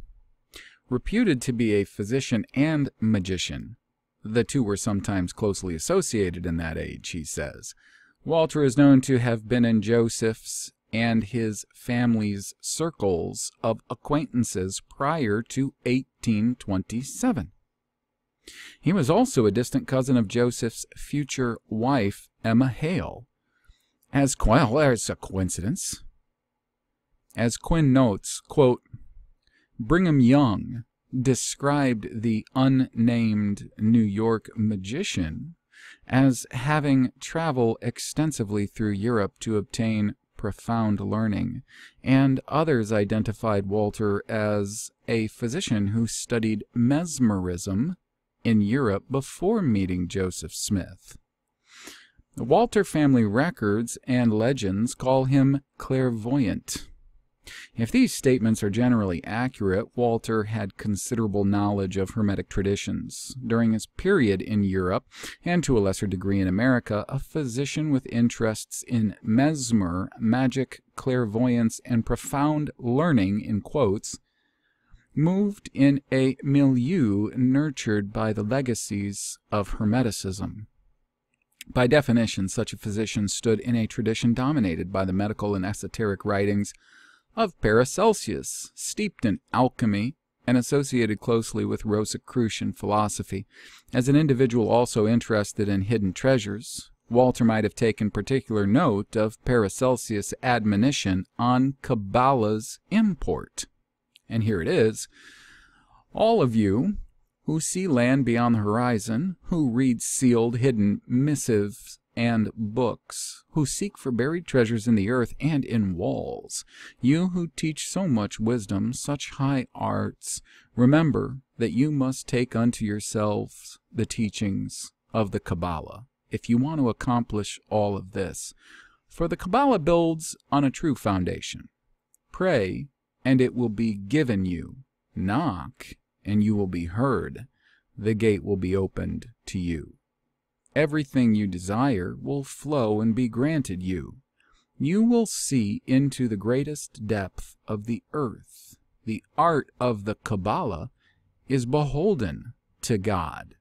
reputed to be a physician and magician. The two were sometimes closely associated in that age, he says. Walter is known to have been in Joseph's and his family's circles of acquaintances prior to 1827. He was also a distant cousin of Joseph's future wife, Emma Hale. As well, there's a coincidence. As Quinn notes, quote, Brigham Young described the unnamed New York magician as having traveled extensively through Europe to obtain profound learning, and others identified Walter as a physician who studied mesmerism in Europe before meeting Joseph Smith. The Walter family records and legends call him clairvoyant. If these statements are generally accurate, Walter had considerable knowledge of Hermetic traditions. During his period in Europe, and to a lesser degree in America, a physician with interests in mesmer, magic, clairvoyance, and profound learning, in quotes, moved in a milieu nurtured by the legacies of Hermeticism. By definition, such a physician stood in a tradition dominated by the medical and esoteric writings of Paracelsus, steeped in alchemy and associated closely with Rosicrucian philosophy. As an individual also interested in hidden treasures, Walter might have taken particular note of Paracelsus' admonition on Kabbalah's import. And here it is. All of you who see land beyond the horizon, who read sealed, hidden missives and books, who seek for buried treasures in the earth and in walls, you who teach so much wisdom, such high arts, remember that you must take unto yourselves the teachings of the Kabbalah, if you want to accomplish all of this. For the Kabbalah builds on a true foundation. Pray, and it will be given you. Knock, and you will be heard. The gate will be opened to you. Everything you desire will flow and be granted you. You will see into the greatest depth of the earth. The art of the Kabbalah is beholden to God.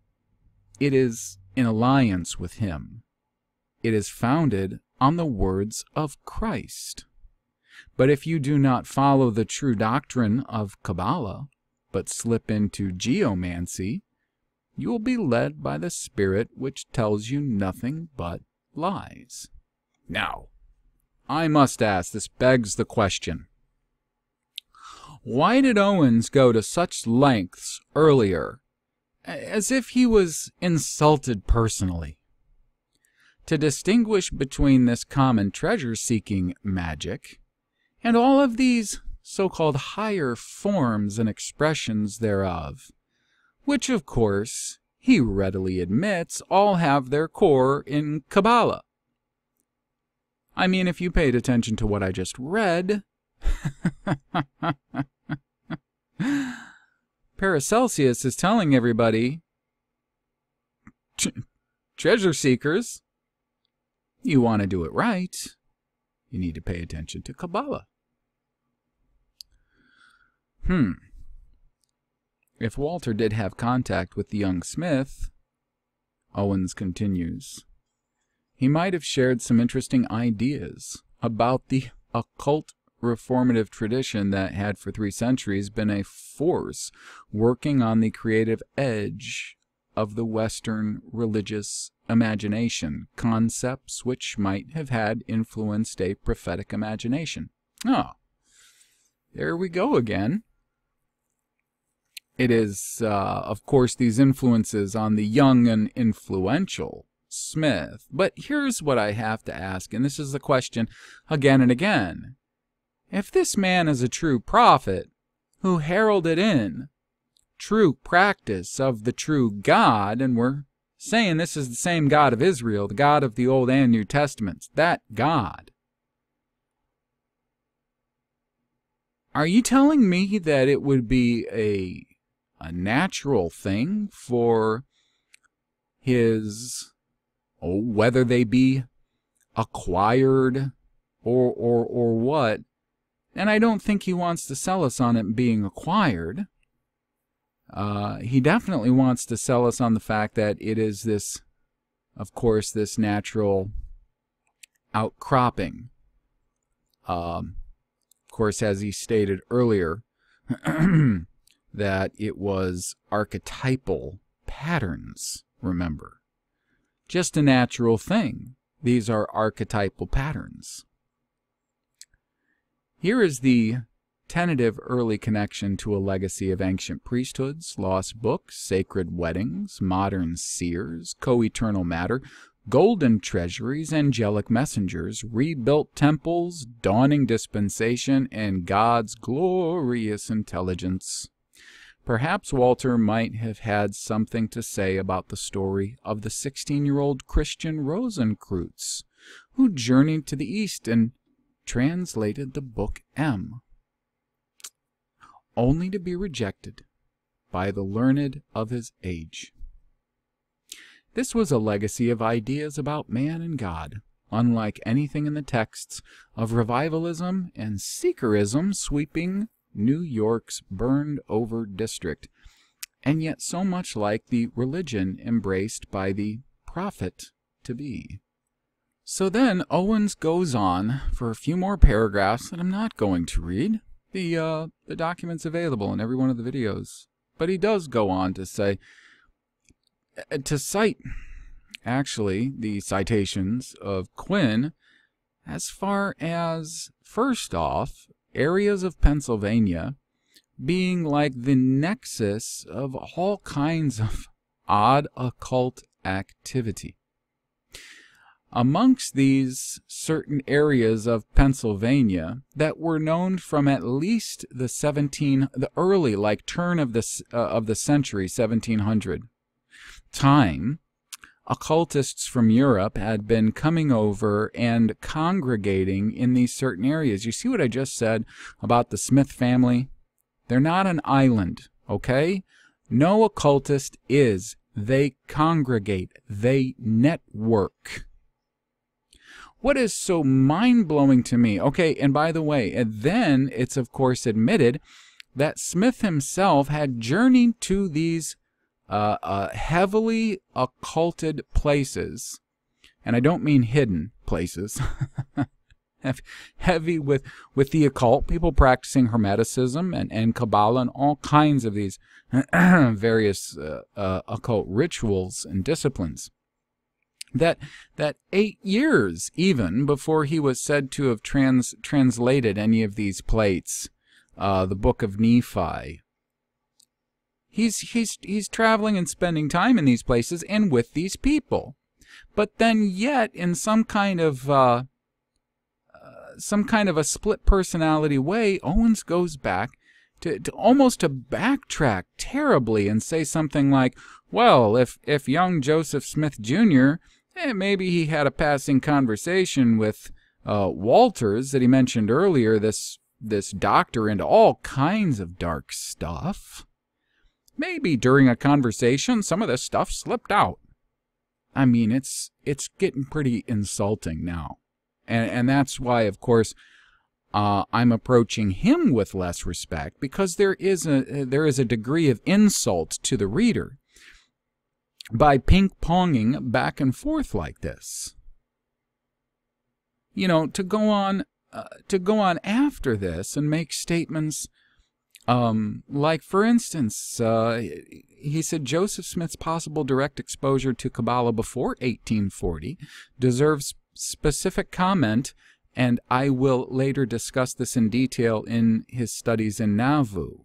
It is in alliance with Him. It is founded on the words of Christ. But if you do not follow the true doctrine of Kabbalah, but slip into geomancy, you will be led by the Spirit which tells you nothing but lies. Now, I must ask, this begs the question. Why did Owens go to such lengths earlier, as if he was insulted personally? To distinguish between this common treasure-seeking magic and all of these so-called higher forms and expressions thereof, which of course he readily admits all have their core in Kabbalah. I mean, if you paid attention to what I just read, Paracelsus is telling everybody, treasure seekers, you want to do it right, you need to pay attention to Kabbalah. Hmm. If Walter did have contact with the young Smith, Owens continues, he might have shared some interesting ideas about the occult reformative tradition that had for three centuries been a force working on the creative edge of the Western religious imagination, concepts which might have had influenced a prophetic imagination. Oh, there we go again. It is, uh, of course, these influences on the young and influential Smith. But here's what I have to ask, and this is the question again and again. If this man is a true prophet, who heralded in true practice of the true God, and we're saying this is the same God of Israel, the God of the Old and New Testaments, that God. Are you telling me that it would be a a natural thing for his, oh, whether they be acquired or, or, or what. And I don't think he wants to sell us on it being acquired. Uh, he definitely wants to sell us on the fact that it is this, of course, this natural outcropping. Um, of course, as he stated earlier, that it was archetypal patterns, remember. Just a natural thing. These are archetypal patterns. Here is the tentative early connection to a legacy of ancient priesthoods, lost books, sacred weddings, modern seers, co-eternal matter, golden treasuries, angelic messengers, rebuilt temples, dawning dispensation, and God's glorious intelligence. Perhaps Walter might have had something to say about the story of the 16-year-old Christian Rosenkreutz, who journeyed to the East and translated the Book M, only to be rejected by the learned of his age. This was a legacy of ideas about man and God, unlike anything in the texts of revivalism and seekerism sweeping New York's burned over district, and yet so much like the religion embraced by the prophet to be. So then Owens goes on for a few more paragraphs that I'm not going to read. The, uh, the document's available in every one of the videos. But he does go on to say, uh, to cite, actually, the citations of Quinn as far as, first off, areas of Pennsylvania being like the nexus of all kinds of odd occult activity. amongst these certain areas of Pennsylvania that were known from at least the 17 the early like turn of the uh, of the century 1700 time occultists from Europe had been coming over and congregating in these certain areas. You see what I just said about the Smith family? They're not an island, okay? No occultist is. They congregate, they network. What is so mind blowing to me? Okay, and by the way, and then it's of course admitted that Smith himself had journeyed to these uh, uh, heavily occulted places, and I don't mean hidden places, heavy with, with the occult, people practicing Hermeticism and, and Kabbalah and all kinds of these various uh, uh, occult rituals and disciplines. That, that eight years even before he was said to have trans, translated any of these plates, uh, the book of Nephi, He's, he's, he's traveling and spending time in these places and with these people. But then yet, in some kind of, uh, uh, some kind of a split personality way, Owens goes back to, to almost to backtrack terribly and say something like, well, if, if young Joseph Smith Jr., eh, maybe he had a passing conversation with uh, Walters that he mentioned earlier, this, this doctor into all kinds of dark stuff. Maybe during a conversation some of this stuff slipped out. I mean, it's it's getting pretty insulting now. And and that's why of course uh, I'm approaching him with less respect because there is a there is a degree of insult to the reader by ping-ponging back and forth like this. You know, to go on uh, to go on after this and make statements um, like, for instance, uh, he said Joseph Smith's possible direct exposure to Kabbalah before 1840 deserves specific comment, and I will later discuss this in detail in his studies in Nauvoo.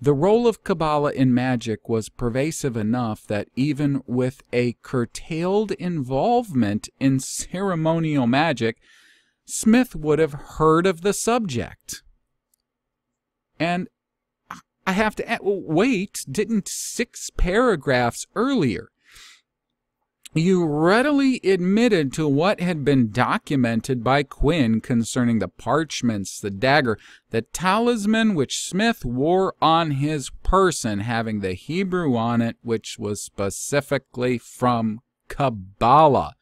The role of Kabbalah in magic was pervasive enough that even with a curtailed involvement in ceremonial magic, Smith would have heard of the subject. And I have to add, wait, didn't six paragraphs earlier you readily admitted to what had been documented by Quinn concerning the parchments, the dagger, the talisman which Smith wore on his person, having the Hebrew on it, which was specifically from Kabbalah.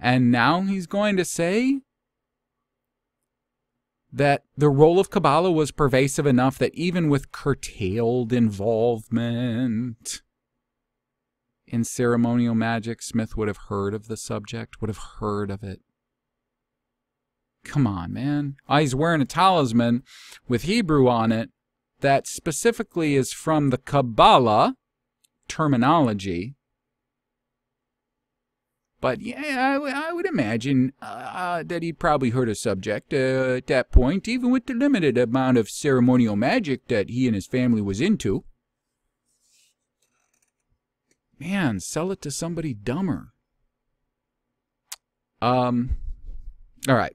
And now he's going to say that the role of Kabbalah was pervasive enough that even with curtailed involvement in ceremonial magic, Smith would have heard of the subject, would have heard of it. Come on, man. Oh, he's wearing a talisman with Hebrew on it that specifically is from the Kabbalah terminology but yeah, I, I would imagine uh, uh, that he'd probably heard a subject uh, at that point, even with the limited amount of ceremonial magic that he and his family was into. Man, sell it to somebody dumber. Um, all right.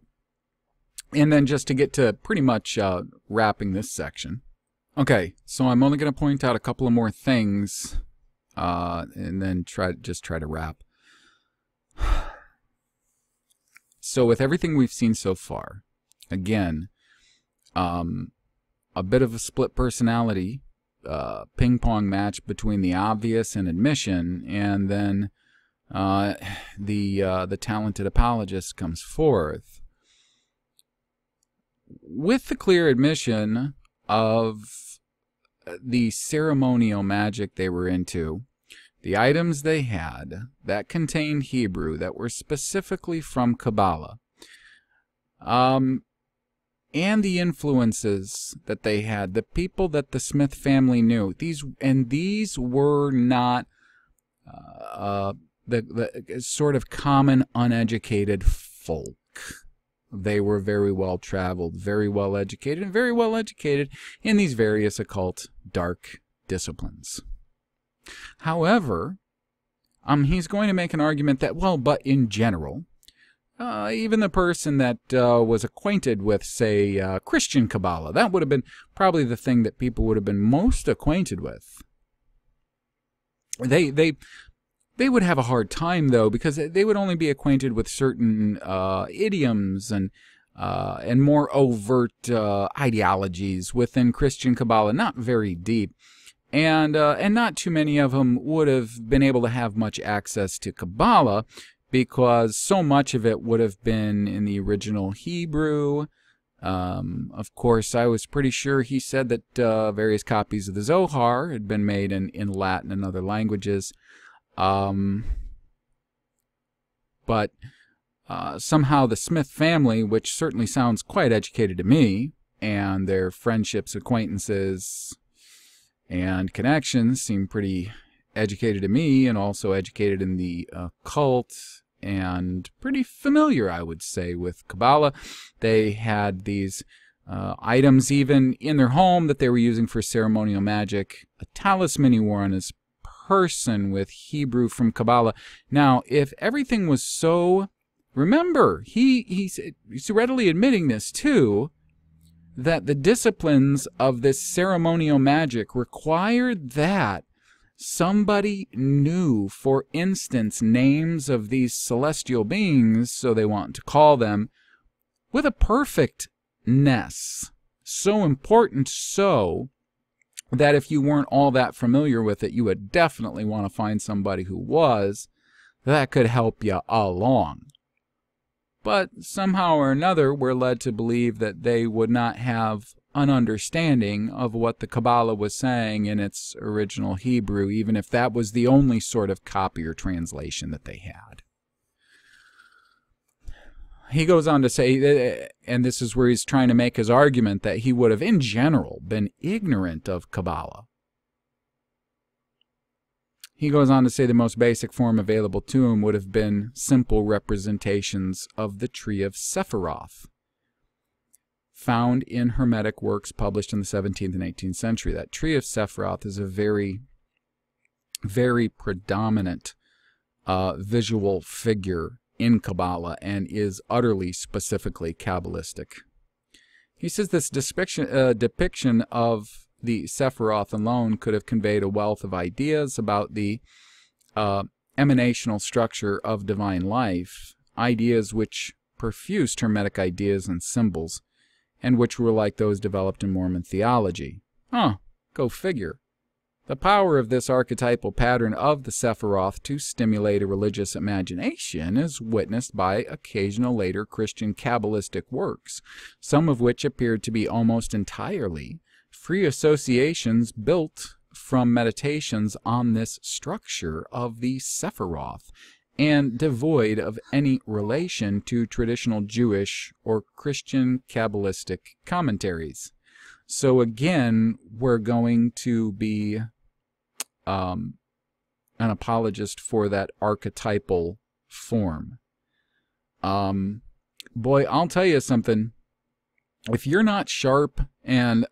And then just to get to pretty much uh, wrapping this section. Okay, so I'm only going to point out a couple of more things uh, and then try just try to wrap. So with everything we've seen so far, again, um, a bit of a split personality uh, ping pong match between the obvious and admission, and then uh, the uh, the talented apologist comes forth. With the clear admission of the ceremonial magic they were into the items they had that contained Hebrew that were specifically from Kabbalah, um, and the influences that they had, the people that the Smith family knew. These and these were not uh, uh, the the sort of common uneducated folk. They were very well traveled, very well educated, and very well educated in these various occult dark disciplines. However, um, he's going to make an argument that, well, but in general, uh, even the person that uh, was acquainted with, say, uh, Christian Kabbalah. That would have been probably the thing that people would have been most acquainted with. They they they would have a hard time though because they would only be acquainted with certain uh, idioms and uh, and more overt uh, ideologies within Christian Kabbalah, not very deep. And, and not too many of them would have been able to have much access to Kabbalah because so much of it would have been in the original Hebrew. Um, of course, I was pretty sure he said that uh, various copies of the Zohar had been made in, in Latin and other languages. Um, but uh, somehow the Smith family, which certainly sounds quite educated to me, and their friendships, acquaintances, and connections seem pretty educated to me and also educated in the occult and pretty familiar, I would say, with Kabbalah. They had these uh, items even in their home that they were using for ceremonial magic. A talisman he wore on his person with Hebrew from Kabbalah. Now, if everything was so, remember, he he's, he's readily admitting this too, that the disciplines of this ceremonial magic required that somebody knew, for instance, names of these celestial beings, so they want to call them, with a perfectness. So important so that if you weren't all that familiar with it, you would definitely want to find somebody who was. That could help you along. But somehow or another, we're led to believe that they would not have an understanding of what the Kabbalah was saying in its original Hebrew, even if that was the only sort of copy or translation that they had. He goes on to say, eh, and this is where he's trying to make his argument, that he would have, in general, been ignorant of Kabbalah. He goes on to say the most basic form available to him would have been simple representations of the tree of Sephiroth, found in Hermetic works published in the 17th and 18th century. That tree of Sephiroth is a very, very predominant uh, visual figure in Kabbalah and is utterly specifically Kabbalistic. He says this depiction, uh, depiction of the Sephiroth alone could have conveyed a wealth of ideas about the uh, emanational structure of divine life, ideas which perfused Hermetic ideas and symbols, and which were like those developed in Mormon theology. Huh, go figure. The power of this archetypal pattern of the Sephiroth to stimulate a religious imagination is witnessed by occasional later Christian Kabbalistic works, some of which appeared to be almost entirely free associations built from meditations on this structure of the Sephiroth and devoid of any relation to traditional Jewish or Christian Kabbalistic commentaries. So again, we're going to be um, an apologist for that archetypal form. Um, boy, I'll tell you something. If you're not sharp, and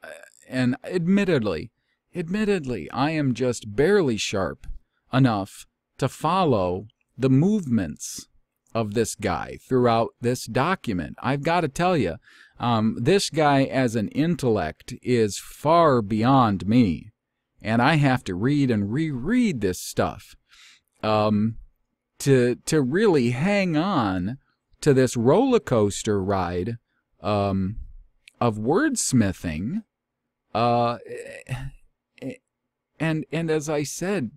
and admittedly, admittedly, I am just barely sharp enough to follow the movements of this guy throughout this document. I've got to tell you, um, this guy as an intellect is far beyond me. And I have to read and reread this stuff um, to, to really hang on to this roller coaster ride um, of wordsmithing. Uh, and, and as I said,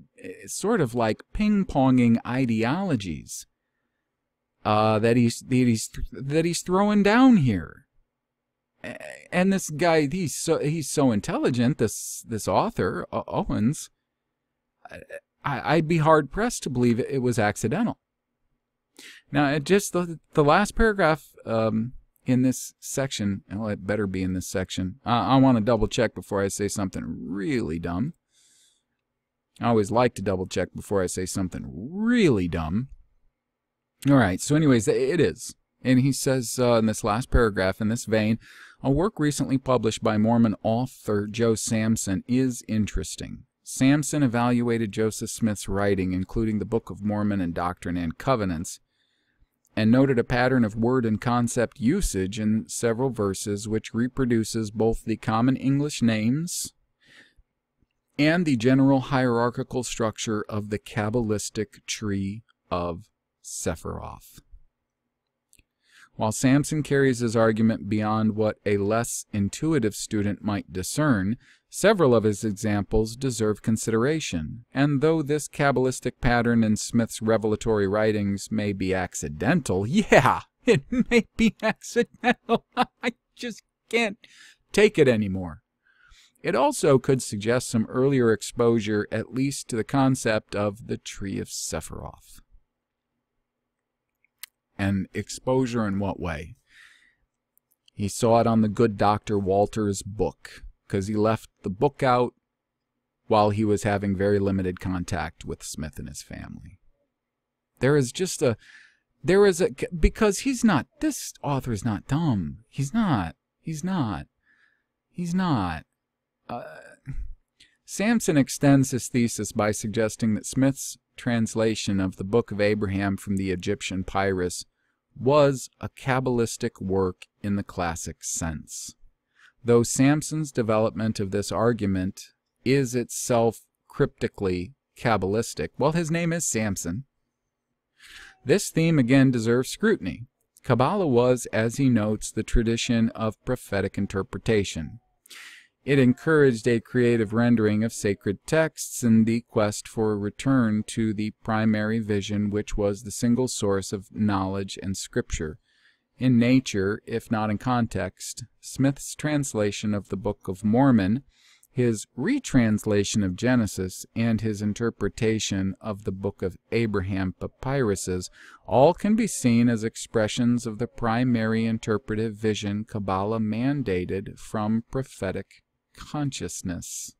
sort of like ping-ponging ideologies uh, that he's that he's that he's throwing down here. And this guy, he's so he's so intelligent. This this author Owens, I, would be hard pressed to believe it, was accidental. Now, just the the last paragraph um, in this section, well, it better be in this section. I want to double check before I say something really dumb. I always like to double check before I say something really dumb. All right, so anyways, it is. And he says uh, in this last paragraph, in this vein, a work recently published by Mormon author Joe Sampson is interesting. Sampson evaluated Joseph Smith's writing, including the Book of Mormon and Doctrine and Covenants, and noted a pattern of word and concept usage in several verses which reproduces both the common English names and the general hierarchical structure of the Kabbalistic tree of Sephiroth. While Sampson carries his argument beyond what a less intuitive student might discern, several of his examples deserve consideration, and though this Kabbalistic pattern in Smith's revelatory writings may be accidental, yeah, it may be accidental, I just can't take it anymore. It also could suggest some earlier exposure, at least to the concept of the Tree of Sephiroth. And exposure in what way? He saw it on the good Dr. Walter's book, because he left the book out while he was having very limited contact with Smith and his family. There is just a, there is a, because he's not, this author is not dumb. He's not. He's not. He's not. Uh, Sampson extends his thesis by suggesting that Smith's translation of the Book of Abraham from the Egyptian papyrus was a Kabbalistic work in the classic sense. Though Sampson's development of this argument is itself cryptically Kabbalistic, well, his name is Sampson. This theme again deserves scrutiny. Kabbalah was, as he notes, the tradition of prophetic interpretation. It encouraged a creative rendering of sacred texts in the quest for a return to the primary vision which was the single source of knowledge and scripture. In nature, if not in context, Smith's translation of the Book of Mormon, his retranslation of Genesis, and his interpretation of the Book of Abraham papyruses all can be seen as expressions of the primary interpretive vision Kabbalah mandated from prophetic consciousness.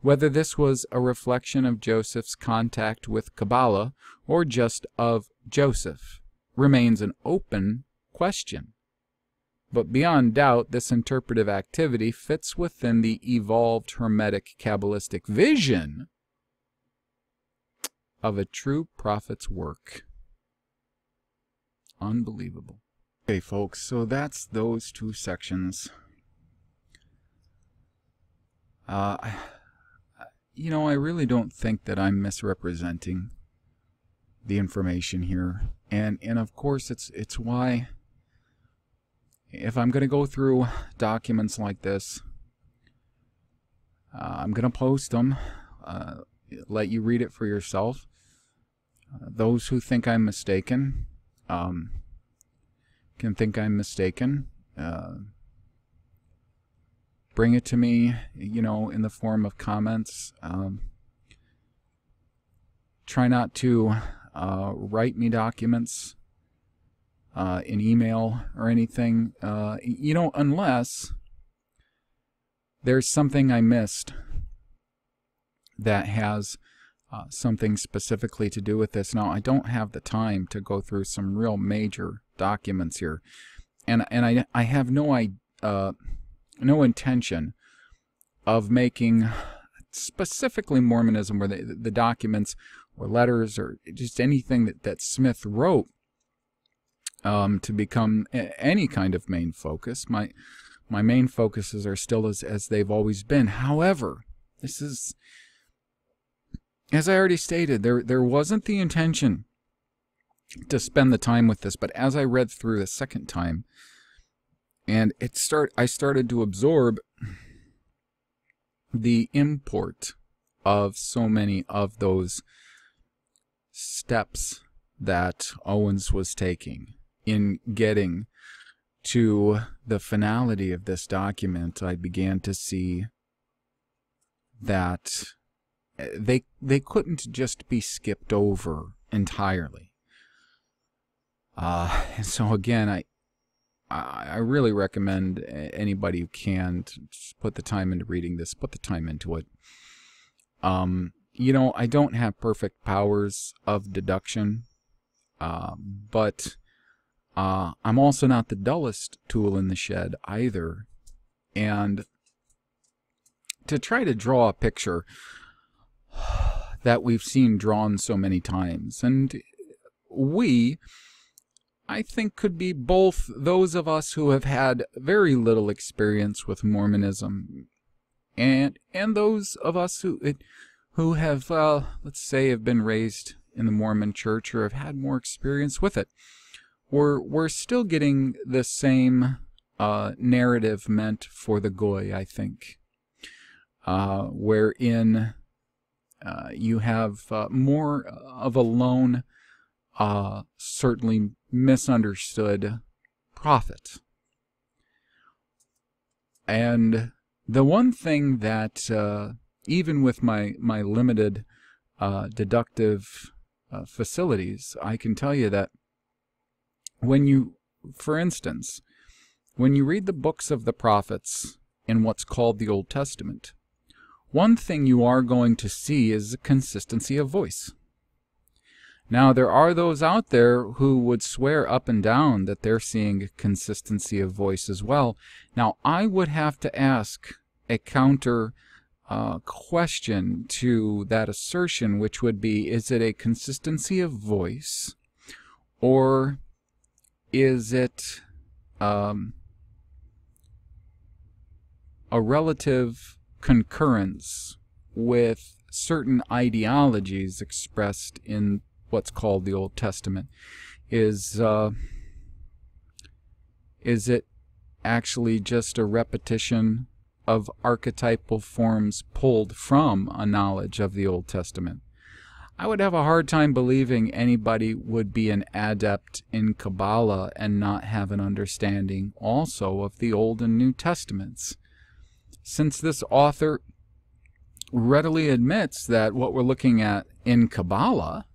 Whether this was a reflection of Joseph's contact with Kabbalah or just of Joseph remains an open question. But beyond doubt, this interpretive activity fits within the evolved Hermetic Kabbalistic vision of a true prophet's work. Unbelievable. Okay, folks, so that's those two sections. Uh, you know, I really don't think that I'm misrepresenting the information here. And, and of course, it's, it's why if I'm going to go through documents like this, uh, I'm going to post them, uh, let you read it for yourself. Uh, those who think I'm mistaken um, can think I'm mistaken. Bring it to me, you know, in the form of comments. Um, try not to uh, write me documents uh, in email or anything, uh, you know, unless there's something I missed that has uh, something specifically to do with this. Now, I don't have the time to go through some real major documents here, and and I I have no I uh, no intention of making specifically Mormonism, where the, the documents or letters or just anything that, that Smith wrote um, to become any kind of main focus. My my main focuses are still as, as they've always been. However, this is, as I already stated, there there wasn't the intention to spend the time with this, but as I read through the second time, and it start I started to absorb the import of so many of those steps that Owens was taking in getting to the finality of this document, I began to see that eh, they they couldn't just be skipped over entirely. Uh, and so again, I I really recommend anybody who can put the time into reading this, put the time into it. Um, you know, I don't have perfect powers of deduction, uh, but uh, I'm also not the dullest tool in the shed either. And to try to draw a picture that we've seen drawn so many times, and we I think could be both those of us who have had very little experience with Mormonism and and those of us who who have uh, let's say have been raised in the Mormon church or have had more experience with it. We're we're still getting the same uh, narrative meant for the goy, I think, uh, wherein uh, you have uh, more of a lone, uh, certainly misunderstood prophet. And the one thing that, uh, even with my, my limited uh, deductive uh, facilities, I can tell you that when you, for instance, when you read the books of the prophets in what's called the Old Testament, one thing you are going to see is a consistency of voice. Now, there are those out there who would swear up and down that they're seeing consistency of voice as well. Now, I would have to ask a counter uh, question to that assertion, which would be, is it a consistency of voice, or is it um, a relative concurrence with certain ideologies expressed in what's called the Old Testament. Is uh, is it actually just a repetition of archetypal forms pulled from a knowledge of the Old Testament? I would have a hard time believing anybody would be an adept in Kabbalah and not have an understanding also of the Old and New Testaments. Since this author readily admits that what we're looking at in Kabbalah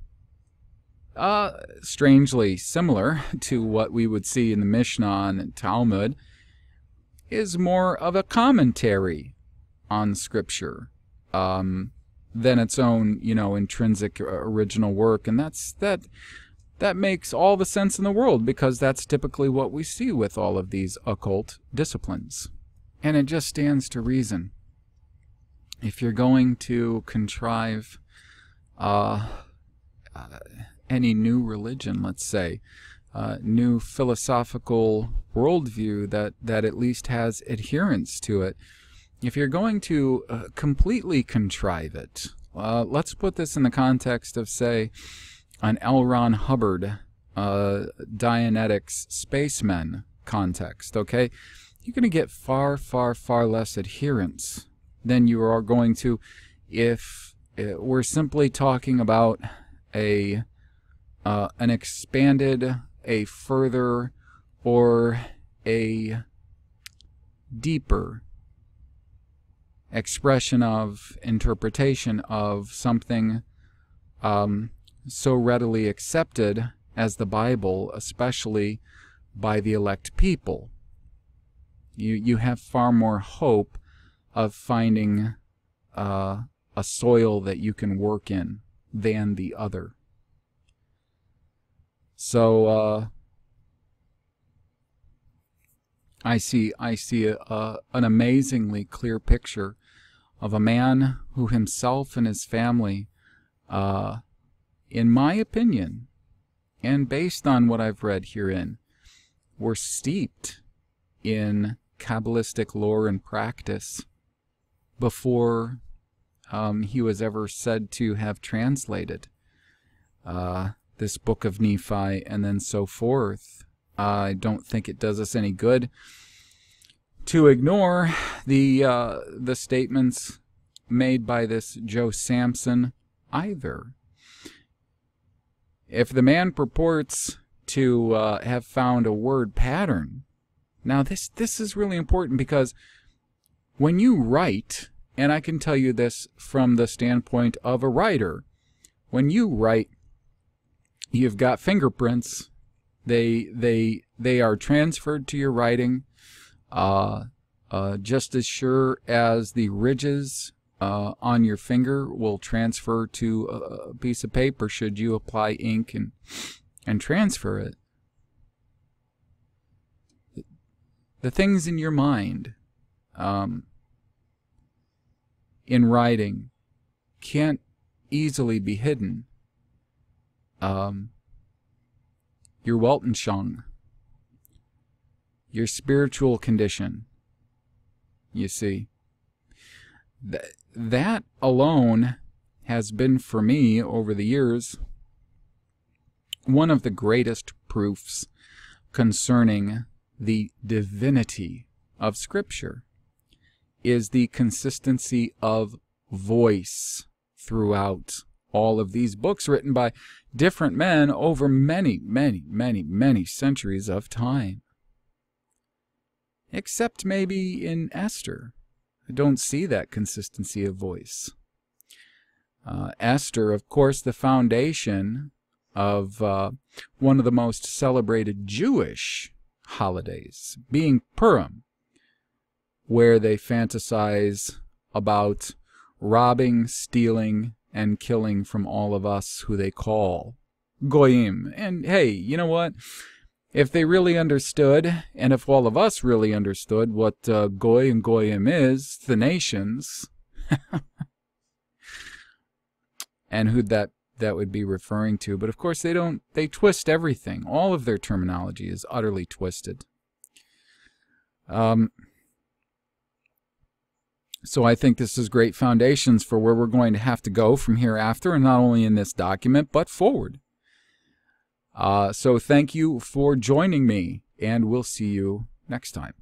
uh, strangely similar to what we would see in the Mishnah and Talmud, is more of a commentary on Scripture um, than its own, you know, intrinsic uh, original work, and that's that. That makes all the sense in the world because that's typically what we see with all of these occult disciplines. And it just stands to reason. If you're going to contrive uh, uh, any new religion, let's say, uh, new philosophical worldview that, that at least has adherence to it. If you're going to uh, completely contrive it, uh, let's put this in the context of, say, an L. Ron Hubbard uh, Dianetics spacemen context, okay? You're going to get far, far, far less adherence than you are going to if uh, we're simply talking about a uh, an expanded, a further, or a deeper expression of interpretation of something um, so readily accepted as the Bible, especially by the elect people. You, you have far more hope of finding uh, a soil that you can work in than the other. So uh, I see I see a, a, an amazingly clear picture of a man who himself and his family, uh, in my opinion, and based on what I've read herein, were steeped in Kabbalistic lore and practice before um, he was ever said to have translated. Uh, this book of Nephi and then so forth. I don't think it does us any good to ignore the uh, the statements made by this Joe Sampson either. If the man purports to uh, have found a word pattern, now this this is really important because when you write, and I can tell you this from the standpoint of a writer, when you write you've got fingerprints. They they they are transferred to your writing, uh, uh, just as sure as the ridges uh, on your finger will transfer to a piece of paper should you apply ink and and transfer it. The things in your mind, um, in writing, can't easily be hidden um, your Weltanschauung, your spiritual condition. You see, Th- that alone has been for me over the years one of the greatest proofs concerning the divinity of Scripture is the consistency of voice throughout all of these books written by different men over many, many, many, many centuries of time. Except maybe in Esther. I don't see that consistency of voice. Uh, Esther, of course, the foundation of uh, one of the most celebrated Jewish holidays, being Purim, where they fantasize about robbing, stealing, and killing from all of us who they call Goyim. And hey, you know what? If they really understood, and if all of us really understood what uh, Goy and Goyim is, the nations, and who that that would be referring to. But of course, they don't. They twist everything. All of their terminology is utterly twisted. Um, so I think this is great foundations for where we're going to have to go from here after, and not only in this document, but forward. Uh, so thank you for joining me, and we'll see you next time.